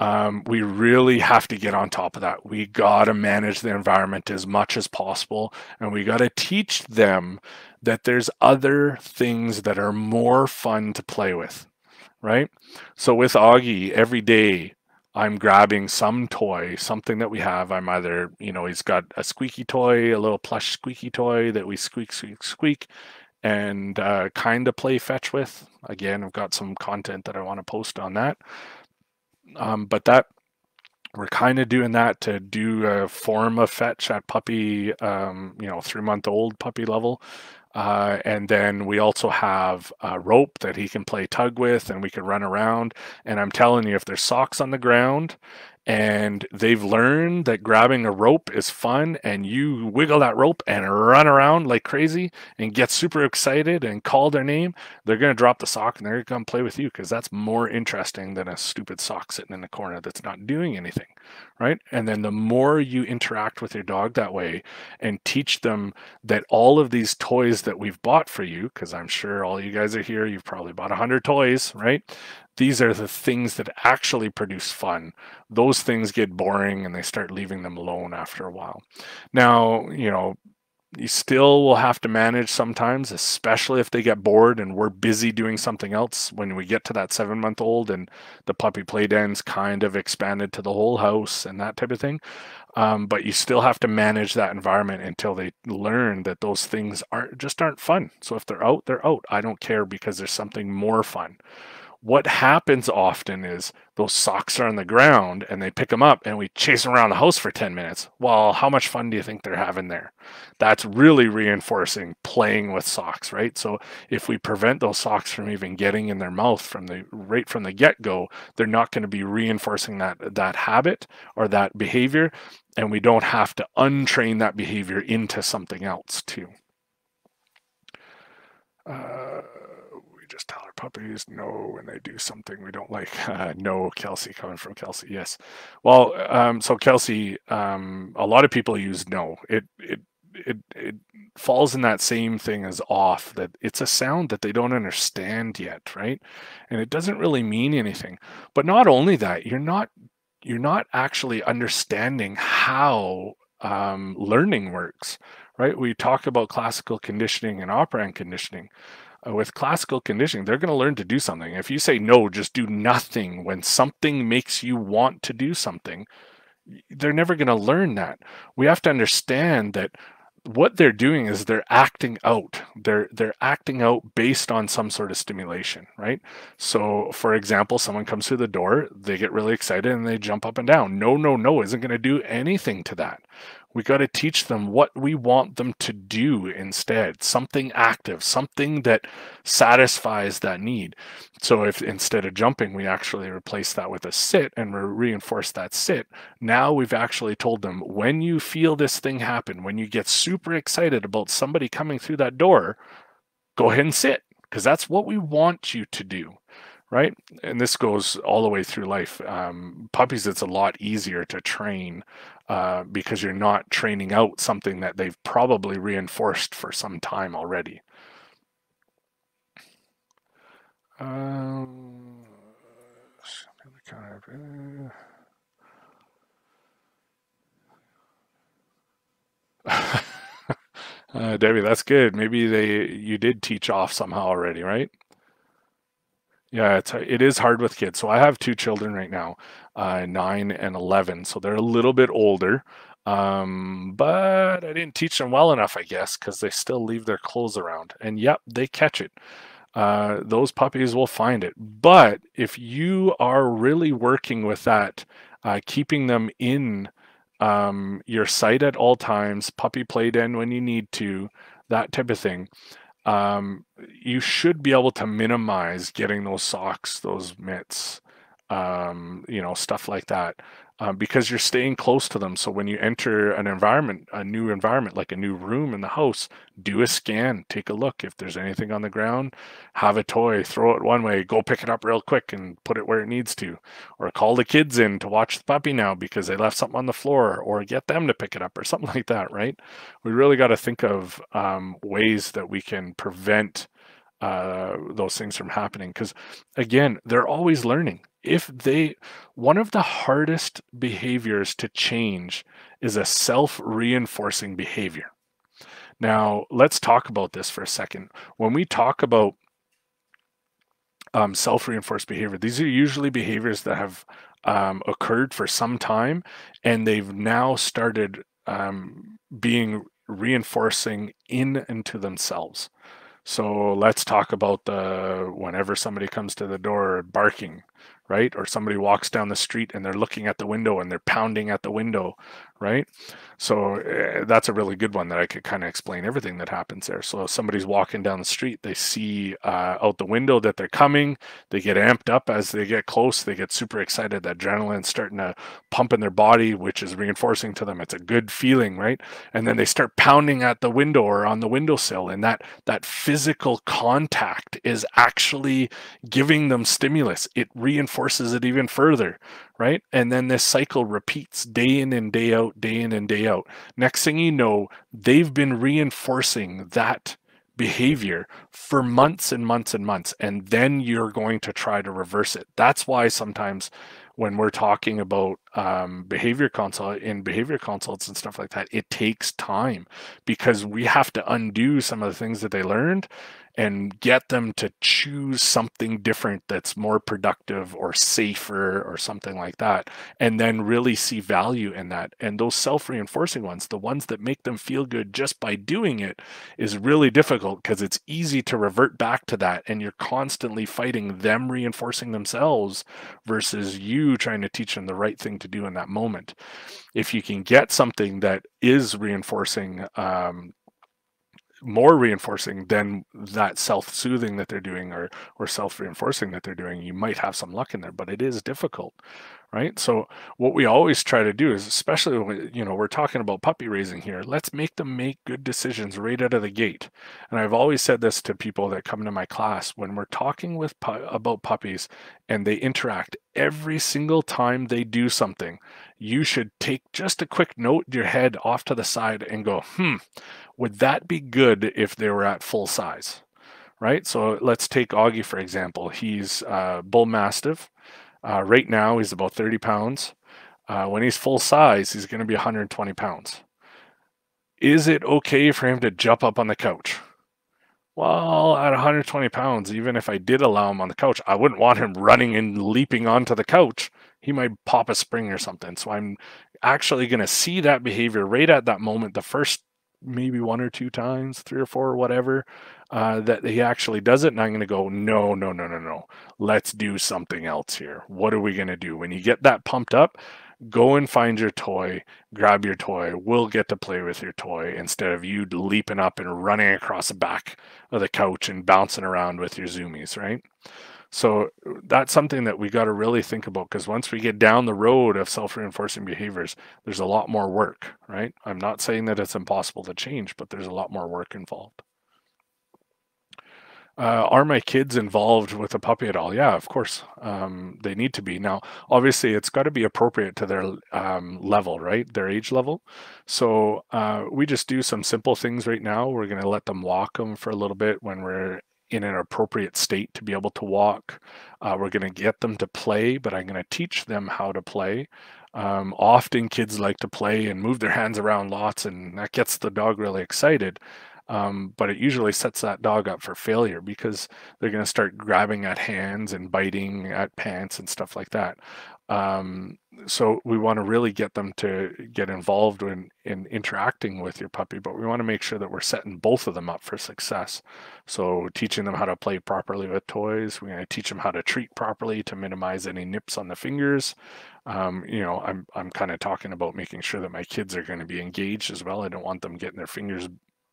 um, we really have to get on top of that. We got to manage the environment as much as possible, and we got to teach them that there's other things that are more fun to play with, right? So with Augie, every day I'm grabbing some toy, something that we have. I'm either, you know, he's got a squeaky toy, a little plush squeaky toy that we squeak, squeak, squeak, and uh, kind of play fetch with. Again, I've got some content that I want to post on that. Um, but that we're kind of doing that to do a form of fetch at puppy, um, you know, three month old puppy level. Uh, and then we also have a rope that he can play tug with and we can run around. And I'm telling you, if there's socks on the ground and they've learned that grabbing a rope is fun and you wiggle that rope and run around like crazy and get super excited and call their name they're going to drop the sock and they're going to come play with you because that's more interesting than a stupid sock sitting in the corner that's not doing anything right and then the more you interact with your dog that way and teach them that all of these toys that we've bought for you because i'm sure all you guys are here you've probably bought 100 toys right these are the things that actually produce fun. Those things get boring and they start leaving them alone after a while. Now, you know, you still will have to manage sometimes, especially if they get bored and we're busy doing something else when we get to that seven month old and the puppy play dens kind of expanded to the whole house and that type of thing. Um, but you still have to manage that environment until they learn that those things aren't just aren't fun. So if they're out, they're out. I don't care because there's something more fun what happens often is those socks are on the ground and they pick them up and we chase them around the house for 10 minutes. Well, how much fun do you think they're having there? That's really reinforcing playing with socks, right? So if we prevent those socks from even getting in their mouth from the right from the get-go, they're not going to be reinforcing that that habit or that behavior and we don't have to untrain that behavior into something else too. Uh, just tell puppies no when they do something we don't like. [LAUGHS] Uh, no, Kelsey, coming from Kelsey. Yes. Well, um, so Kelsey, um, a lot of people use no. It it it it falls in that same thing as off. That it's a sound that they don't understand yet, right? And it doesn't really mean anything. But not only that, you're not you're not actually understanding how um, learning works, right? We talk about classical conditioning and operant conditioning with classical conditioning, they're going to learn to do something. If you say no, just do nothing when something makes you want to do something, they're never going to learn that. We have to understand that what they're doing is they're acting out they're they're acting out based on some sort of stimulation right so for example someone comes through the door they get really excited and they jump up and down no no no isn't going to do anything to that we got to teach them what we want them to do instead something active something that satisfies that need so if instead of jumping we actually replace that with a sit and re reinforce that sit now we've actually told them when you feel this thing happen when you get super excited about somebody coming through that door go ahead and sit because that's what we want you to do right? And this goes all the way through life. Um, puppies, it's a lot easier to train uh, because you're not training out something that they've probably reinforced for some time already. Um, [LAUGHS] uh, Debbie, that's good. Maybe they you did teach off somehow already, right? Yeah, it's it is hard with kids. So I have two children right now, uh, nine and eleven. So they're a little bit older, um, but I didn't teach them well enough, I guess, because they still leave their clothes around. And yep, they catch it. Uh, those puppies will find it. But if you are really working with that, uh, keeping them in um, your sight at all times, puppy play den when you need to, that type of thing um, you should be able to minimize getting those socks, those mitts, um, you know, stuff like that um, because you're staying close to them. So when you enter an environment, a new environment, like a new room in the house, do a scan, take a look. If there's anything on the ground, have a toy, throw it one way, go pick it up real quick and put it where it needs to. Or call the kids in to watch the puppy now because they left something on the floor, or get them to pick it up or something [LAUGHS] like that, right? We really got to think of um, ways that we can prevent uh, those things from happening because again they're always learning if they one of the hardest behaviors to change is a self-reinforcing behavior. Now let's talk about this for a second. When we talk about um, self-reinforced behavior these are usually behaviors that have um, occurred for some time and they've now started um, being reinforcing in into themselves. So let's talk about the whenever somebody comes to the door barking right? Or somebody walks down the street and they're looking at the window and they're pounding at the window, right? So uh, that's a really good one that I could kind of explain everything that happens there. So somebody's walking down the street, they see uh, out the window that they're coming, they get amped up as they get close, they get super excited, the adrenaline's starting to pump in their body, which is reinforcing to them. It's a good feeling, right? And then they start pounding at the window or on the windowsill, and that that physical contact is actually giving them stimulus. It reinforces it even further, right? And then this cycle repeats day in and day out, day in and day out. Next thing you know, they've been reinforcing that behavior for months and months and months. And then you're going to try to reverse it. That's why sometimes when we're talking about um, behavior consult in behavior consults and stuff like that, it takes time because we have to undo some of the things that they learned and get them to choose something different that's more productive or safer or something like that and then really see value in that. And those self-reinforcing ones the ones that make them feel good just by doing it is really difficult because it's easy to revert back to that and you're constantly fighting them reinforcing themselves versus you trying to teach them the right thing to do in that moment. If you can get something that is reinforcing um, more reinforcing than that self-soothing that they're doing or or self-reinforcing that they're doing you might have some luck in there but it is difficult right? So what we always try to do is especially when you know we're talking about puppy raising here let's make them make good decisions right out of the gate. And i've always said this to people that come to my class when we're talking with pu about puppies and they interact every single time they do something you should take just a quick note your head off to the side and go hmm would that be good if they were at full size? Right. So let's take Augie, for example. He's uh, bull mastiff. Uh, right now, he's about 30 pounds. Uh, when he's full size, he's going to be 120 pounds. Is it okay for him to jump up on the couch? Well, at 120 pounds, even if I did allow him on the couch, I wouldn't want him running and leaping onto the couch. He might pop a spring or something. So I'm actually going to see that behavior right at that moment, the first maybe one or two times, three or four, or whatever, uh, that he actually does it. And I'm going to go, no, no, no, no, no. Let's do something else here. What are we going to do? When you get that pumped up, go and find your toy, grab your toy. We'll get to play with your toy instead of you leaping up and running across the back of the couch and bouncing around with your zoomies, right? So that's something that we got to really think about because once we get down the road of self-reinforcing behaviors, there's a lot more work, right? I'm not saying that it's impossible to change, but there's a lot more work involved. Uh, are my kids involved with a puppy at all? Yeah, of course. Um, they need to be. Now, obviously, it's got to be appropriate to their um, level, right? Their age level. So uh, we just do some simple things right now. We're going to let them walk them for a little bit when we're in an appropriate state to be able to walk. Uh, we're going to get them to play, but I'm going to teach them how to play. Um, often kids like to play and move their [LAUGHS] hands around lots, and that gets the dog really excited. Um, but it usually sets that dog up for failure because they're going to start grabbing at hands and biting at pants and stuff like that. Um, so we want to really get them to get involved in, in interacting with your puppy, but we want to make sure that we're setting both of them up for success. So teaching them how to play properly with toys, we're going to teach them how to treat properly to minimize any nips on the fingers. Um, you know, I'm I'm kind of talking about making sure that my kids are going to be engaged as well. I don't want them getting their fingers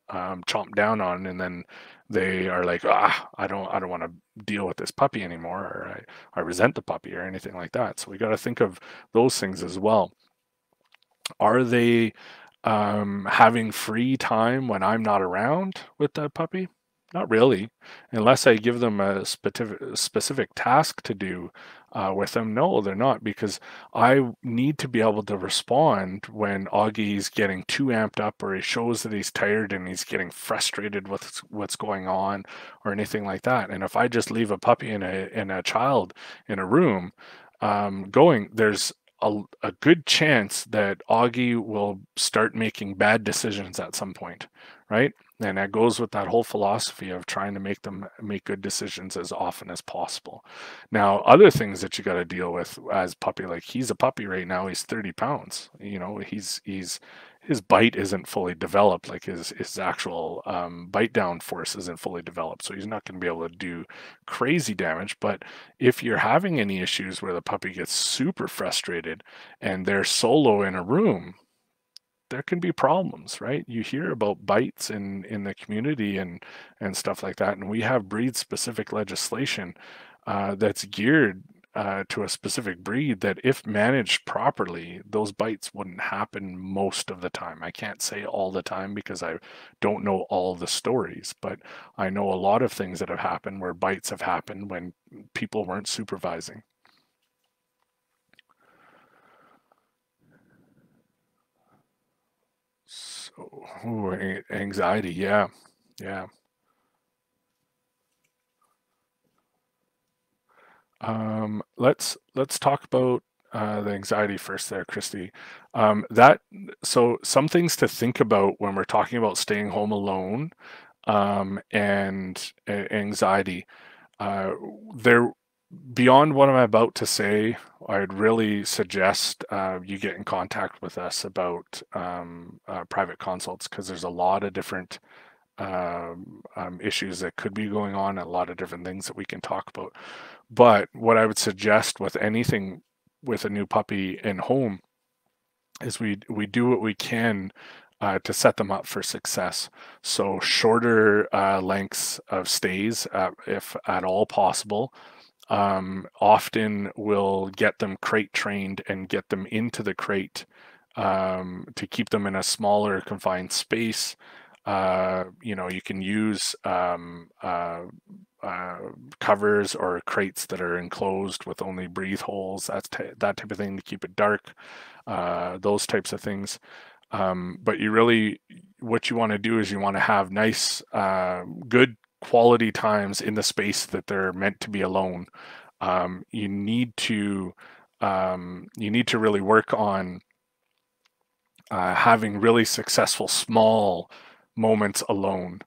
um, chomped down on, and then they are like, ah, I don't, I don't want to deal with this puppy anymore, or I, I resent the puppy, or anything like that. So we got to think of those things as well. Are they um, having free time when I'm not around with the puppy? Not really, unless I give them a specific specific task to do uh, with them. No, they're not because I need to be able to respond when Augie's getting too amped up or he shows that he's tired and he's getting frustrated with what's going on or anything like that. And if I just leave a puppy in a in a child in a room um, going, there's a, a good chance that Augie will start making bad decisions at some point, right? And that goes with that whole philosophy of trying to make them make good decisions as often as possible. Now, other things that you got to deal with as puppy, like he's a puppy right now, he's 30 pounds. You know, he's he's his bite isn't fully developed, like his his actual um, bite down force isn't fully developed, so he's not going to be able to do crazy damage. But if you're having any issues where the puppy gets super frustrated and they're solo in a room, there can be problems, right? You hear about bites in in the community and and stuff like that, and we have breed specific legislation uh, that's geared uh, to a specific breed that, if managed properly, those bites wouldn't happen most of the time. I can't say all the time because I don't know all the stories, but I know a lot of things that have happened where bites have happened when people weren't supervising. So, ooh, anxiety, yeah, yeah. Um, let's let's talk about uh, the anxiety first, there, Christy. Um, that so some things to think about when we're talking about staying home alone um, and anxiety. Uh, there beyond what I'm about to say, I'd really suggest uh, you get in contact with us about um, uh, private consults because there's a lot of different um, um, issues that could be going on, a lot of different things that we can talk about. But what I would suggest with anything with a new puppy in home is we we do what we can uh, to set them up for success. So shorter uh, lengths of stays, uh, if at all possible um, often will get them crate trained and get them into the crate um, to keep them in a smaller confined space. Uh, you know, you can use um, uh, uh, covers or crates that are enclosed with only breathe holes. That's that type of thing to keep it dark. Uh, those types of things. Um, but you really, what you want to do is you want to have nice, uh, good quality times in the space that they're meant to be alone. Um, you need to um, you need to really work on uh, having really successful small moments alone.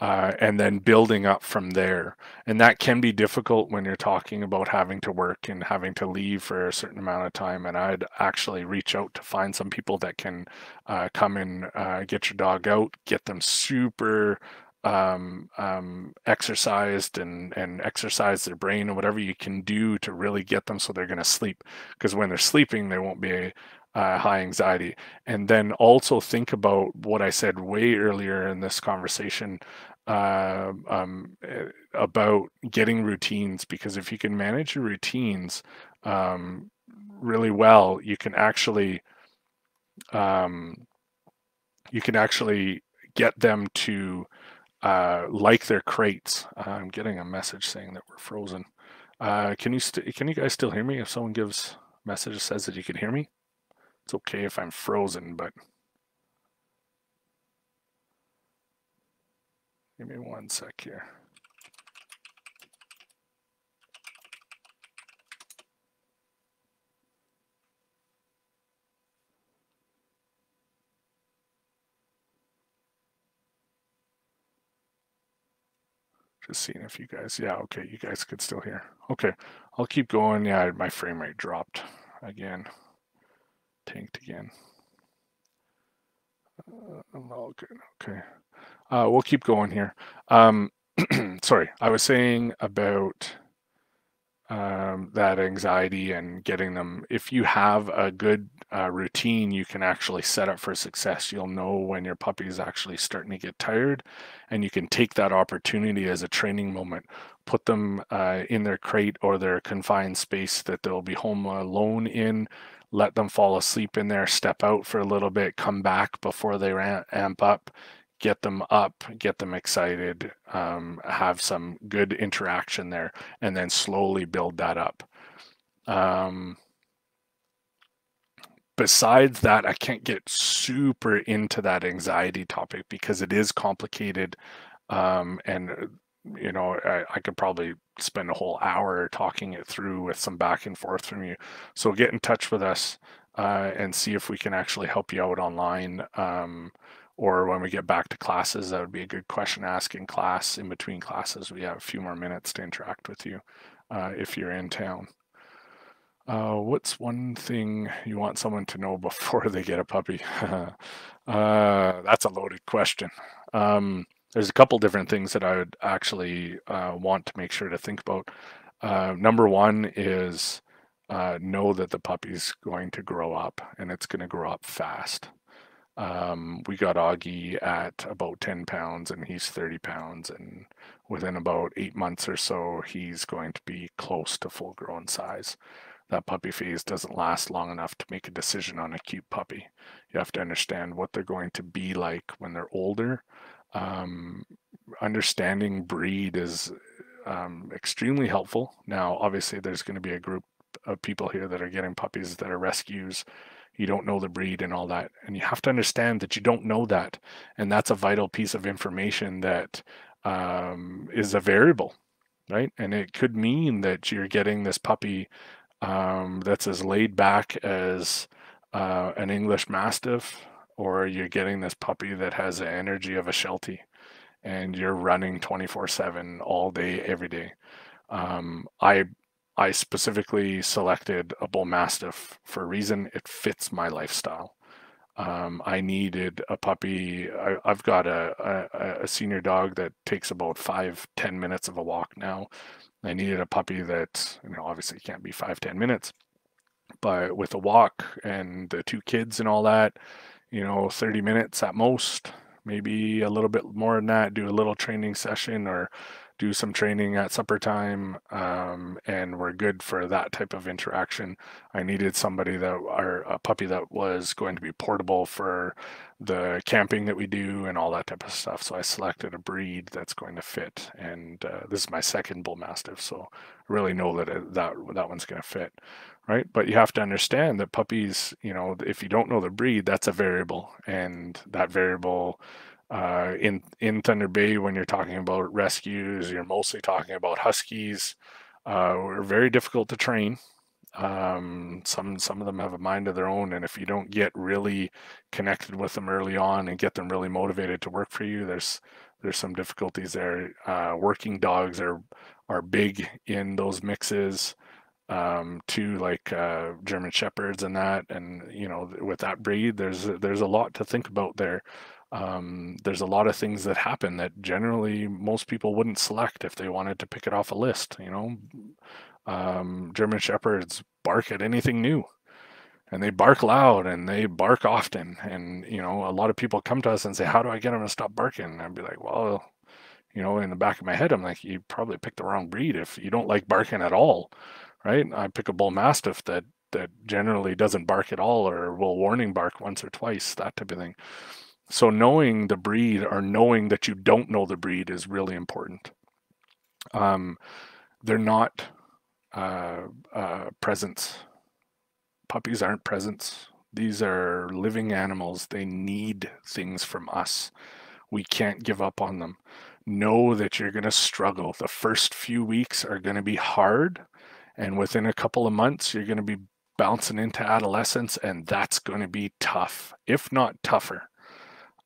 uh, and then building up from there. And that can be difficult when you're talking about having to work and having to leave for a certain amount of time. And I'd actually reach out to find some people that can uh, come and uh, get your dog out, get them super um, um, exercised and and exercise their brain or whatever you can do to really get them so they're going to sleep. Because when they're sleeping, they won't be uh, high anxiety. And then also think about what I said way earlier in this conversation uh, um, eh, about getting routines, because if you can manage your routines um, really well, you can actually um, you can actually get them to uh, like their crates. I'm getting a message saying that we're frozen. Uh, can you can you guys still hear me? If someone gives message says that you can hear me, it's okay if I'm frozen, but give me one sec here. Just seeing if you guys, yeah, okay, you guys could still hear. Okay, I'll keep going. Yeah, my frame rate dropped again, tanked again. Uh, all good. Okay, uh, we'll keep going here. Um, [CLEARS THROAT] sorry, I was saying about um, that anxiety and getting them. If you have a good uh, routine, you can actually set up for success. You'll know when your puppy is actually starting to get tired, and you can take that opportunity as a training moment. Put them uh, in their crate or their confined space that they'll be home alone in. Let them fall asleep in there, step out for a little bit, come back before they amp up, get them up, get them excited, um, have some good interaction there, and then slowly build that up. Um, besides that, I can't get super into that anxiety topic because it is complicated. Um, and, you know, I, I, could probably spend a whole hour talking it through with some back and forth from you. So get in touch with us uh, and see if we can actually help you out online. Um, or when we get back to classes, that would be a good question to ask in class. In between classes, we have a few more minutes to interact with you uh, if you're in town. Uh, what's one thing you want someone to know [LAUGHS] before they get a puppy? [LAUGHS] uh, that's a loaded question. Um, there's a couple different things that I would actually uh, want to make sure to think about. Uh, number one is uh, know that the puppy's going to grow up and it's going to grow up fast. Um, we got Augie at about 10 pounds and he's 30 pounds. And within about eight months or so, he's going to be close to full grown size. That puppy phase doesn't last long enough to make a decision on a cute puppy. You have to understand what they're going to be like when they're older. Um, understanding breed is um, extremely helpful. Now, obviously, there's going to be a group of people here that are getting puppies that are rescues you don't know the breed and all that. And you have to understand that you don't know that. And that's a vital piece of information that um, is a variable, right? And it could mean that you're getting this puppy um, that's as laid back as uh, an English Mastiff, or you're getting this puppy that has the energy of a Sheltie and you're running 24 7 all day, every day. Um, I I specifically selected a bull mastiff for a reason. It fits my lifestyle. Um, I needed a puppy. I, have got a, a, a, senior dog that takes about five, 10 minutes of a walk now. I needed a puppy that, you know, obviously can't be five, 10 minutes, but with a walk and the two kids and all that, you know, 30 minutes at most, maybe a little bit more than that, do a little training session or do some training at supper time um, and we're good for that type of interaction. I needed somebody that, or a puppy that was going to be portable for the camping that we do and all that type of stuff. So I selected a breed that's going to fit. And uh, this is my second bull mastiff. So I really know that it, that, that one's going to fit. Right. But you have to understand that puppies, you know, if you don't know the breed, that's a variable and that variable uh, in in Thunder Bay, when you're talking about rescues, you're mostly talking about huskies. Uh, are very difficult to train. Um, some some of them have a mind of their own, and if you don't get really connected with them early on and get them really motivated to work for you, there's there's some difficulties there. Uh, working dogs are are big in those mixes um, to like uh, German shepherds and that, and you know, with that breed, there's there's a lot to think about there. Um, there's a lot of things that happen that generally most people wouldn't select if they wanted to pick it off a list. You know, um, German shepherds bark at anything new, and they bark loud and they bark often. And you know, a lot of people come to us and say, "How do I get them to stop barking?" And I'd be like, "Well." You know, in the back of my head, I'm like, you probably picked the wrong breed if you don't like barking at all right? I pick a bull mastiff that that generally doesn't bark at all or will warning bark once or twice, that type of thing. So knowing the breed or knowing that you don't know the breed is really important. Um, they're not uh, uh, presents. Puppies aren't presents. These are living animals. They need things from us. We can't give up on them. Know that you're going to struggle. The first few weeks are going to be hard and within a couple of months, you're going to be bouncing into adolescence, and that's going to be tough, if not tougher.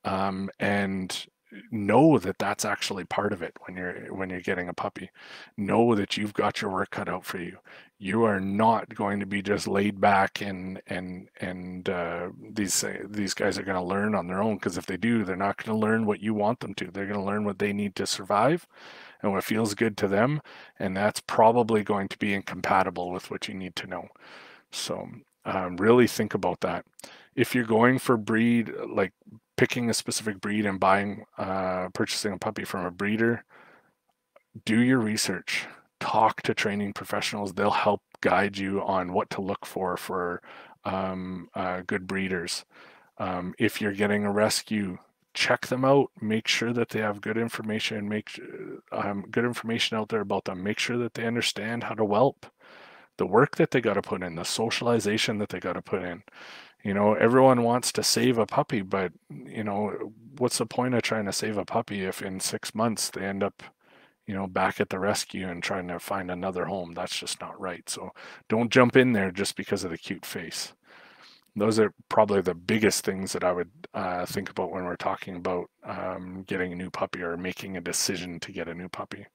Um, and know that that's actually part of it when you're when you're getting a puppy know that you've got your work cut out for you you are not going to be just laid back and and and uh, these these guys are going to learn on their own because if they do they're not going to learn what you want them to they're going to learn what they need to survive and what feels good to them. And that's probably going to be incompatible with what you need to know. So um, really think about that. If you're going for breed, like picking a specific breed and buying, uh, purchasing a puppy from a breeder, do your research. Talk to training professionals. They'll help guide you on what to look for for um, uh, good breeders. Um, if you're getting a rescue, check them out make sure that they have good information make um, good information out there about them make sure that they understand how to whelp the work that they got to put in the socialization that they got to put in you know everyone wants to save a puppy but you know what's the point of trying to save a puppy if in six months they end up you know back at the rescue and trying to find another home? That's just not right. So don't jump in there just because of the cute face. Those are probably the biggest things that I would uh, think about when we're talking about um, getting a new puppy or making a decision to get a new puppy.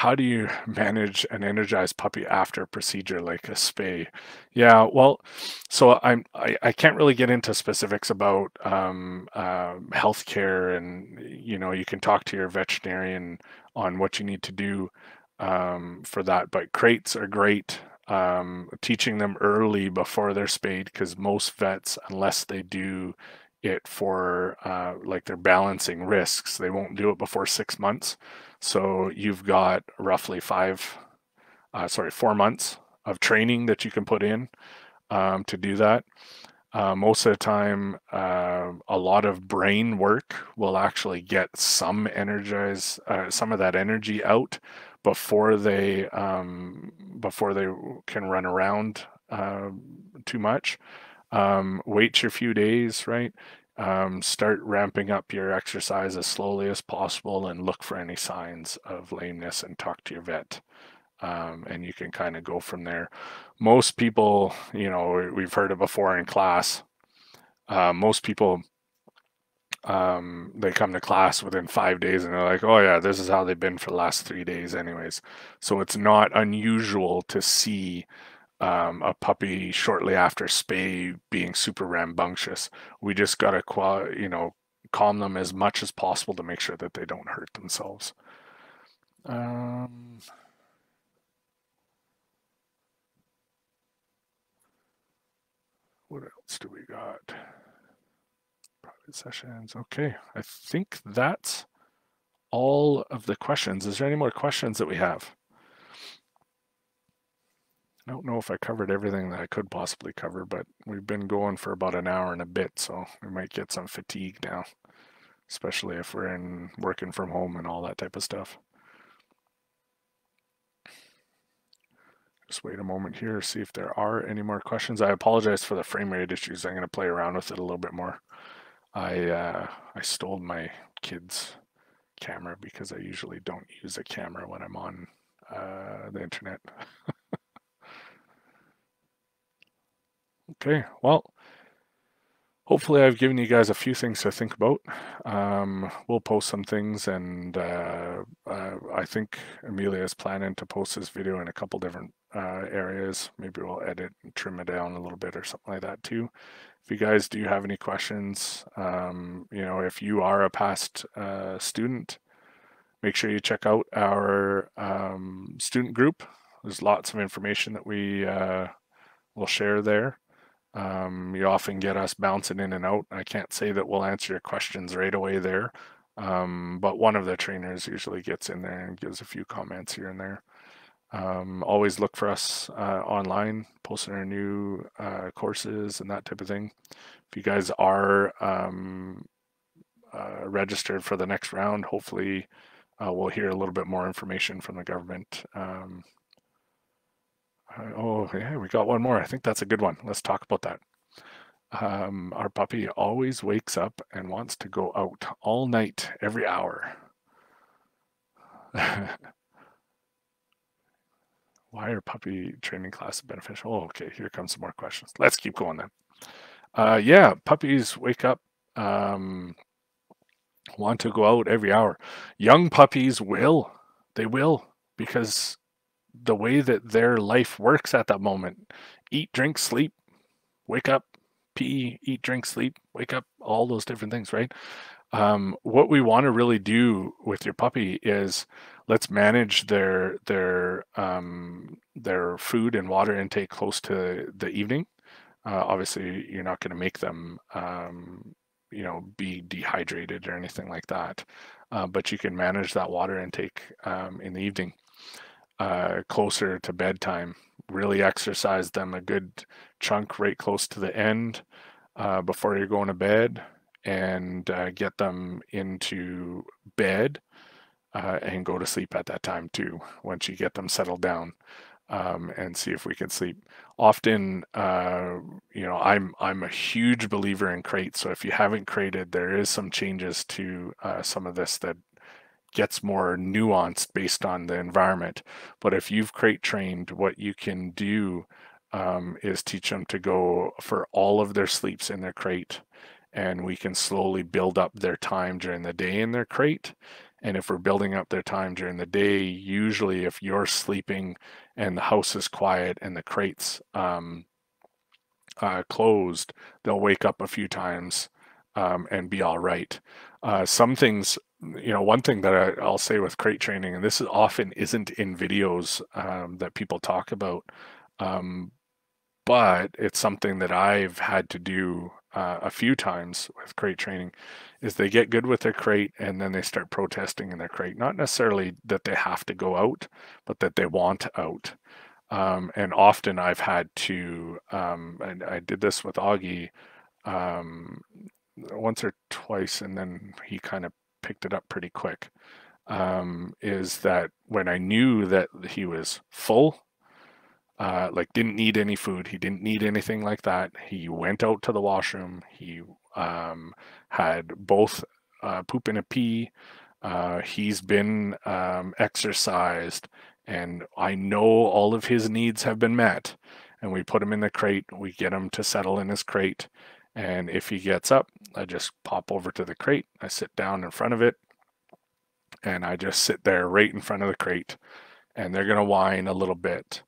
How do you manage an energized puppy after a procedure like a spay? Yeah, well, so I'm I, I can't really get into specifics about um, uh, healthcare, and you know you can talk to your veterinarian on what you need to do um, for that. But crates are great um, teaching them early before they're spayed because most vets, unless they do it for uh, like they're balancing risks, they won't do it before six months. So you've got roughly five, uh, sorry, four months of training that you can put in um, to do that. Uh, most of the time, uh, a lot of brain work will actually get some energize, uh, some of that energy out before they um, before they can run around uh, too much. Um, wait your few days, right? Um, start ramping up your exercise as slowly as possible and look for any signs of lameness and talk to your vet. Um, and you can kind of go from there. Most people, you know, we've heard it before in class. Uh, most people um, they come to class within five days and they're like, oh, yeah, this is how they've been for the last three days, anyways. So it's not unusual to see um, a puppy shortly after spay being super rambunctious. We just got to, you know, calm them as much as possible to make sure that they don't hurt themselves. Um, what else do we got? Private sessions. Okay, I think that's all of the questions. Is there any more questions that we have? I don't know if I covered everything that I could possibly cover, but we've been going for about an hour and a bit, so we might get some fatigue now, especially if we're in working from home and all that type of stuff. Just wait a moment here, see if there are any more questions. I apologize for the frame rate issues. I'm going to play around with it a little bit more. I uh, I stole my kid's camera because I usually don't use a camera when I'm on uh, the internet. [LAUGHS] okay, well, hopefully I've given you guys a few things to think about. Um, we'll post some things, and uh, uh, I think Amelia is planning to post this video in a couple different uh, areas. Maybe we'll edit and trim it down a little bit or something like that too. If you guys do have any questions, um, you know, if you are a past uh, student, make sure you check out our um, student group. There's lots of information that we uh, will share there. Um, you often get us bouncing in and out. I can't say that we'll answer your questions right away there, um, but one of the trainers usually gets in there and gives a few comments here and there. Um, always look for us uh, online, posting our new uh, courses and that type of thing. If you guys are um, uh, registered for the next round, hopefully uh, we'll hear a little bit more information from the government um, oh, yeah, we got one more. I think that's a good one. Let's talk about that. Um, our puppy always wakes up and wants to go out all night, every hour. [LAUGHS] Why are puppy training classes beneficial? Oh, okay, here comes some more questions. Let's keep going then. Uh, yeah, puppies wake up, um, want to go out every hour. Young puppies will. They will because the way that their life works at that moment. Eat drink sleep wake up pee eat drink sleep wake up all those different things right? Um, what we want to really do with your puppy is let's manage their their um, their food and water intake close to the evening. Uh, obviously you're not going to make them um, you know be dehydrated or anything like that. Uh, but you can manage that water intake um, in the evening uh, closer to bedtime. Really exercise them a good chunk right close to the end uh, before you're going to bed and uh, get them into bed uh, and go to sleep at that time too once you get them settled down um, and see if we can sleep. Often, uh, you know, I'm I'm a huge believer in crate. So if you haven't crated, there is some changes to uh, some of this that gets more nuanced based on the environment. But if you've crate trained, what you can do um, is teach them to go for all of their sleeps in their crate. And we can slowly build up their time during the day in their crate. And if we're building up their time during the day, usually if you're sleeping and the house is quiet and the crates um, uh, closed, they'll wake up a few times um, and be all right. Uh, some things you know, one thing that I, will say with crate training, and this is often isn't in videos um, that people talk about, um, but it's something that I've had to do uh, a few times with crate training, is they get good with their crate and then they start protesting in their crate. Not necessarily that they have to go out, but that they want out. Um, and often I've had to, um, and I did this with Augie um, once or twice, and then he kind of picked it up pretty quick. Um, is that when I knew that he was full, uh, like didn't need any food, he didn't need anything like that. He went out to the washroom. He um, had both uh, poop and a pee. Uh, he's been um, exercised, and I know all of his needs have been met. And we put him in the crate. We get him to settle in his crate, and if he gets up, I just pop over to the crate. I sit down in front of it and I just sit there right in front of the crate. And they're going to whine a little bit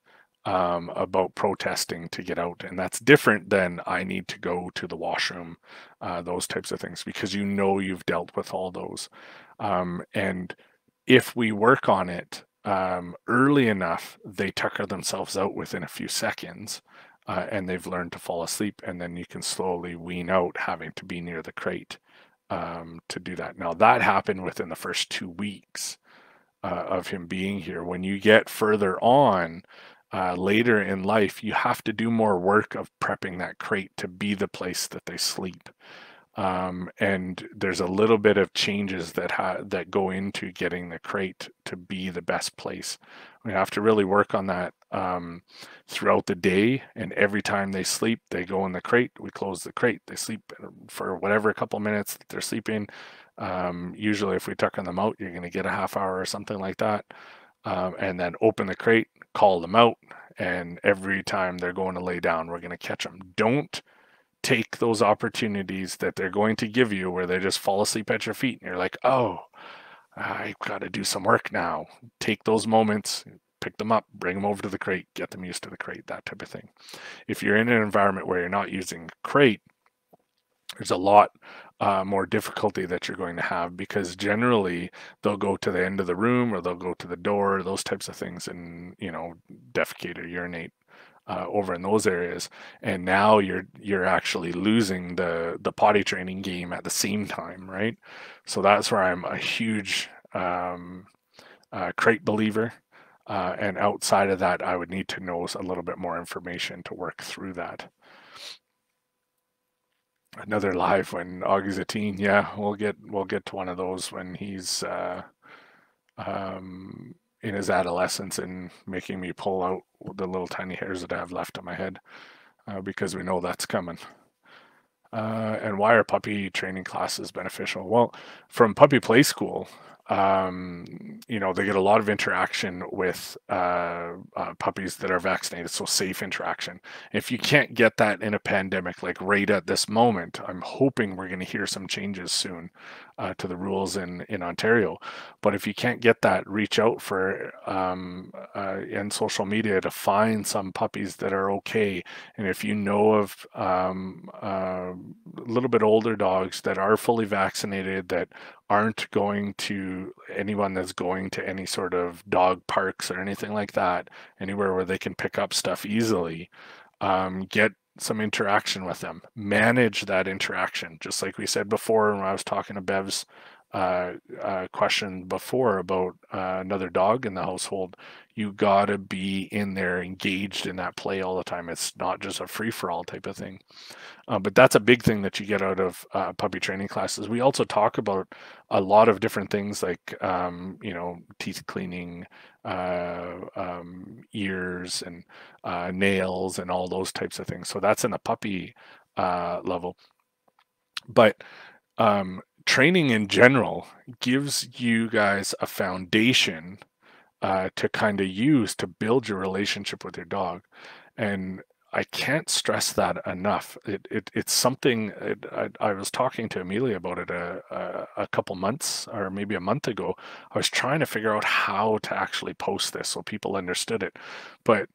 um, about protesting to get out. And that's different than I need to go to the washroom, uh, those types of things, because you know you've dealt with all those. Um, and if we work on it um, early enough, they tucker themselves out within a few seconds uh, and they've learned to fall asleep and then you can slowly wean out having to be near the crate um, to do that. Now that happened within the first two weeks uh, of him being here. When you get further on uh, later in life you have to do more work of prepping that crate to be the place that they sleep. Um, and there's a little bit of changes that ha- that go into getting the crate to be the best place. We have to really work on that um, throughout the day, and every time they sleep, they go in the crate. We close the crate. They sleep for whatever a couple minutes they're sleeping. Um, usually, if we tuck them out, you're going to get a half hour or something like that, um, and then open the crate, call them out, and every time they're going to lay down, we're going to catch them. Don't take those opportunities that they're going to give you where they just fall asleep at your feet and you're like, oh, I've got to do some work now. Take those moments, pick them up, bring them over to the crate, get them used to the crate, that type of thing. If you're in an environment where you're not using crate, there's a lot uh, more difficulty that you're going to have because generally they'll go to the end of the room or they'll go to the door, those types of things, and you know, defecate or urinate uh, over in those areas. And now you're you're actually losing the the potty training game at the same time, right? So that's where I'm a huge um, uh, crate believer. Uh, and outside of that, I would need to know a little bit more information to work through that another live when Augie's a teen. Yeah, we'll get we'll get to one of those when he's uh, um, in his adolescence and making me pull out the little tiny hairs that I have left on my head uh, because we know that's coming. Uh, and why are puppy training classes beneficial? Well, from puppy play school, um, you know, they get a lot of interaction with uh, uh, puppies that are vaccinated, so safe interaction. If you can't get that in a pandemic, like right at this moment, I'm hoping we're going to hear some changes soon uh, to the rules in in Ontario. But if you can't get that, reach out for um, uh, in social media to find some puppies that are okay. And if you know of um, uh, a little bit older dogs that are fully vaccinated that aren't going to anyone that's going to any sort of dog parks or anything like that, anywhere where they can pick up stuff easily, um, get some interaction with them. Manage that interaction, just like we said before when I was talking to Bev's uh, uh, question before about uh, another dog in the household. You gotta be in there, engaged in that play all the time. It's not just a free for all type of thing. Uh, but that's a big thing that you get out of uh, puppy training classes. We also talk about a lot of different things like, um, you know, teeth cleaning, uh, um, ears, and uh, nails, and all those types of things. So that's in the puppy uh, level. But um, training in general gives you guys a foundation uh, to kind of use to build your relationship with your dog. And I can't stress that enough. It, it it's something it, I, I, was talking to Amelia about it a, a, a, couple months or maybe a month ago. I was trying to figure out how to actually post this so people understood it. But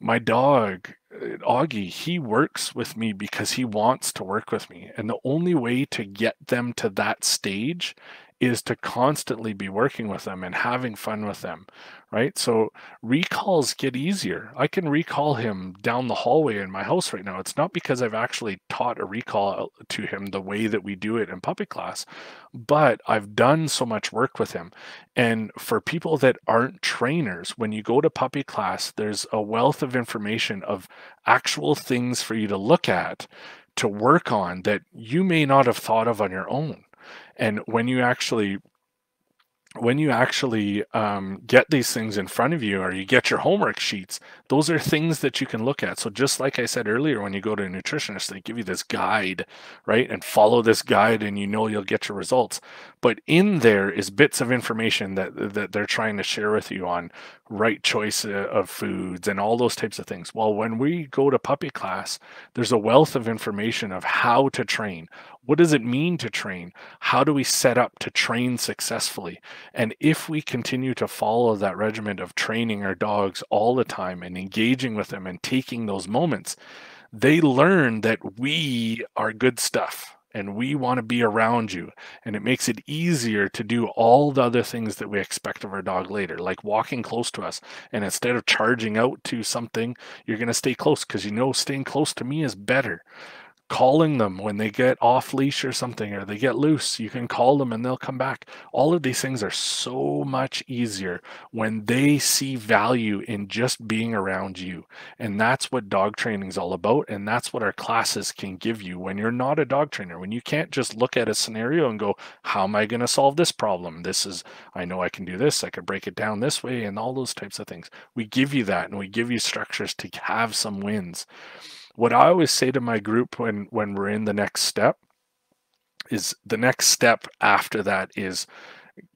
my dog, uh, Augie, he works with me because he wants to work with me. And the only way to get them to that stage is to constantly be working with them and having fun with them, right? So recalls get easier. I can recall him down the hallway in my house right now. It's not because I've actually taught a recall uh, to him the way that we do it in puppy class, but I've done so much work with him. And for people that aren't trainers, when you go to puppy class, there's a wealth of information of actual things for you to look at to work on that you may not have thought of on your own and when you actually when you actually um, get these things in front of you or you get your homework sheets, those are things that you can look at. So just like I said earlier, when you go to a nutritionist, they give you this guide, right? And follow this guide and you know you'll get your results. But in there is bits of information that, that they're trying to share with you on right choice uh, of foods and all those types of things. Well, when we go to puppy class, there's a wealth of information of how to train, what does it mean to train? How do we set up to train successfully? And if we continue to follow that regimen of training our dogs all the time and engaging with them and taking those moments, they learn that we are good stuff and we want to be around you. And it makes it easier to do all the other things that we expect of our dog later, like walking close to us. And instead of charging out to something, you're going to stay close because you know staying close to me is better calling them when they get off leash or something or they get loose you can call them and they'll come back. All of these things are so much easier when they see value in just being around you. And that's what dog training is all about and that's what our classes can give you when you're not a dog trainer. When you can't just look at a scenario and go how am i going to solve this problem? This is i know i can do this i could break it down this way and all those types of things. We give you that and we give you structures to have some wins what I always say to my group when when we're in the next step is the next step after that is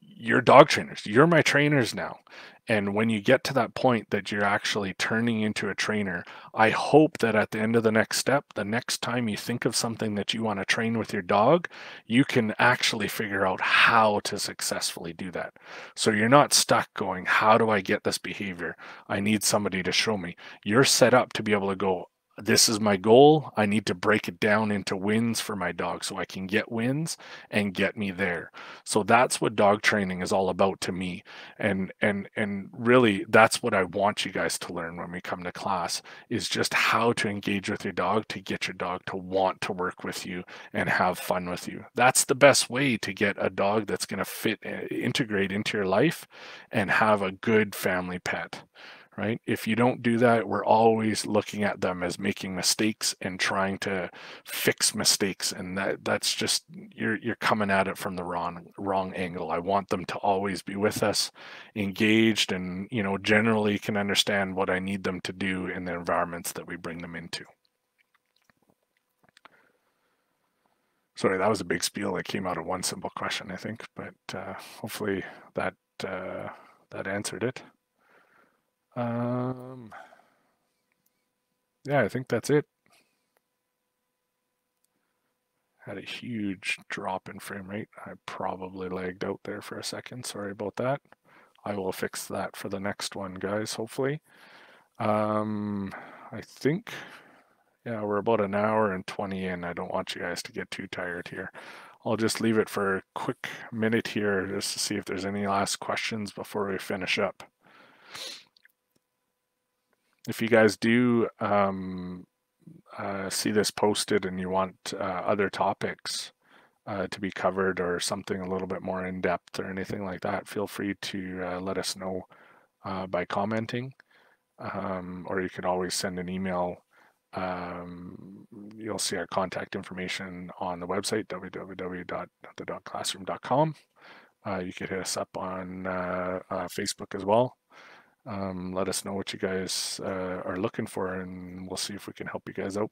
you're dog trainers. You're my trainers now. And when you get to that point that you're actually turning into a trainer, I hope that at the end of the next step, the next time you think of something that you want to train with your dog, you can actually figure out how to successfully do that. So you're not stuck going, How do I get this behavior? I need somebody to show me. You're set up to be able to go, this is my goal. I need to break it down into wins for my dog so I can get wins and get me there. So that's what dog training is all about to me. And and and really that's what I want you guys to learn when we come to class is just how to engage with your dog to get your dog to want to work with you and have fun with you. That's the best way to get a dog that's going to fit eh, integrate into your life and have a good family pet right? If you don't do that, we're always looking at them as making mistakes and trying to fix mistakes, and that that's just you're you're coming at it from the wrong wrong angle. I want them to always be with us, engaged, and you know generally can understand what I need them to do in the environments that we bring them into. Sorry, that was a big spiel that came out of one simple question, I think, but uh, hopefully that uh, that answered it. Um, yeah, I think that's it. Had a huge drop in frame rate. I probably lagged out there for a second. Sorry about that. I will fix that for the next one, guys, hopefully. Um, I think, yeah, we're about an hour and 20 in. I don't want you guys to get too tired here. I'll just leave it for a quick minute here just to see if there's any last questions before we finish up if you guys do um, uh, see this posted and you want uh, other topics uh, to be covered or something a little bit more in depth or anything like that, feel free to uh, let us know uh, by commenting. Um, or you could always send an email. Um, you'll see our contact information on the website www.thedogclassroom.com. Uh, you could hit us up on Facebook as well. Um, let us know what you guys uh, are looking for, and we'll see if we can help you guys out.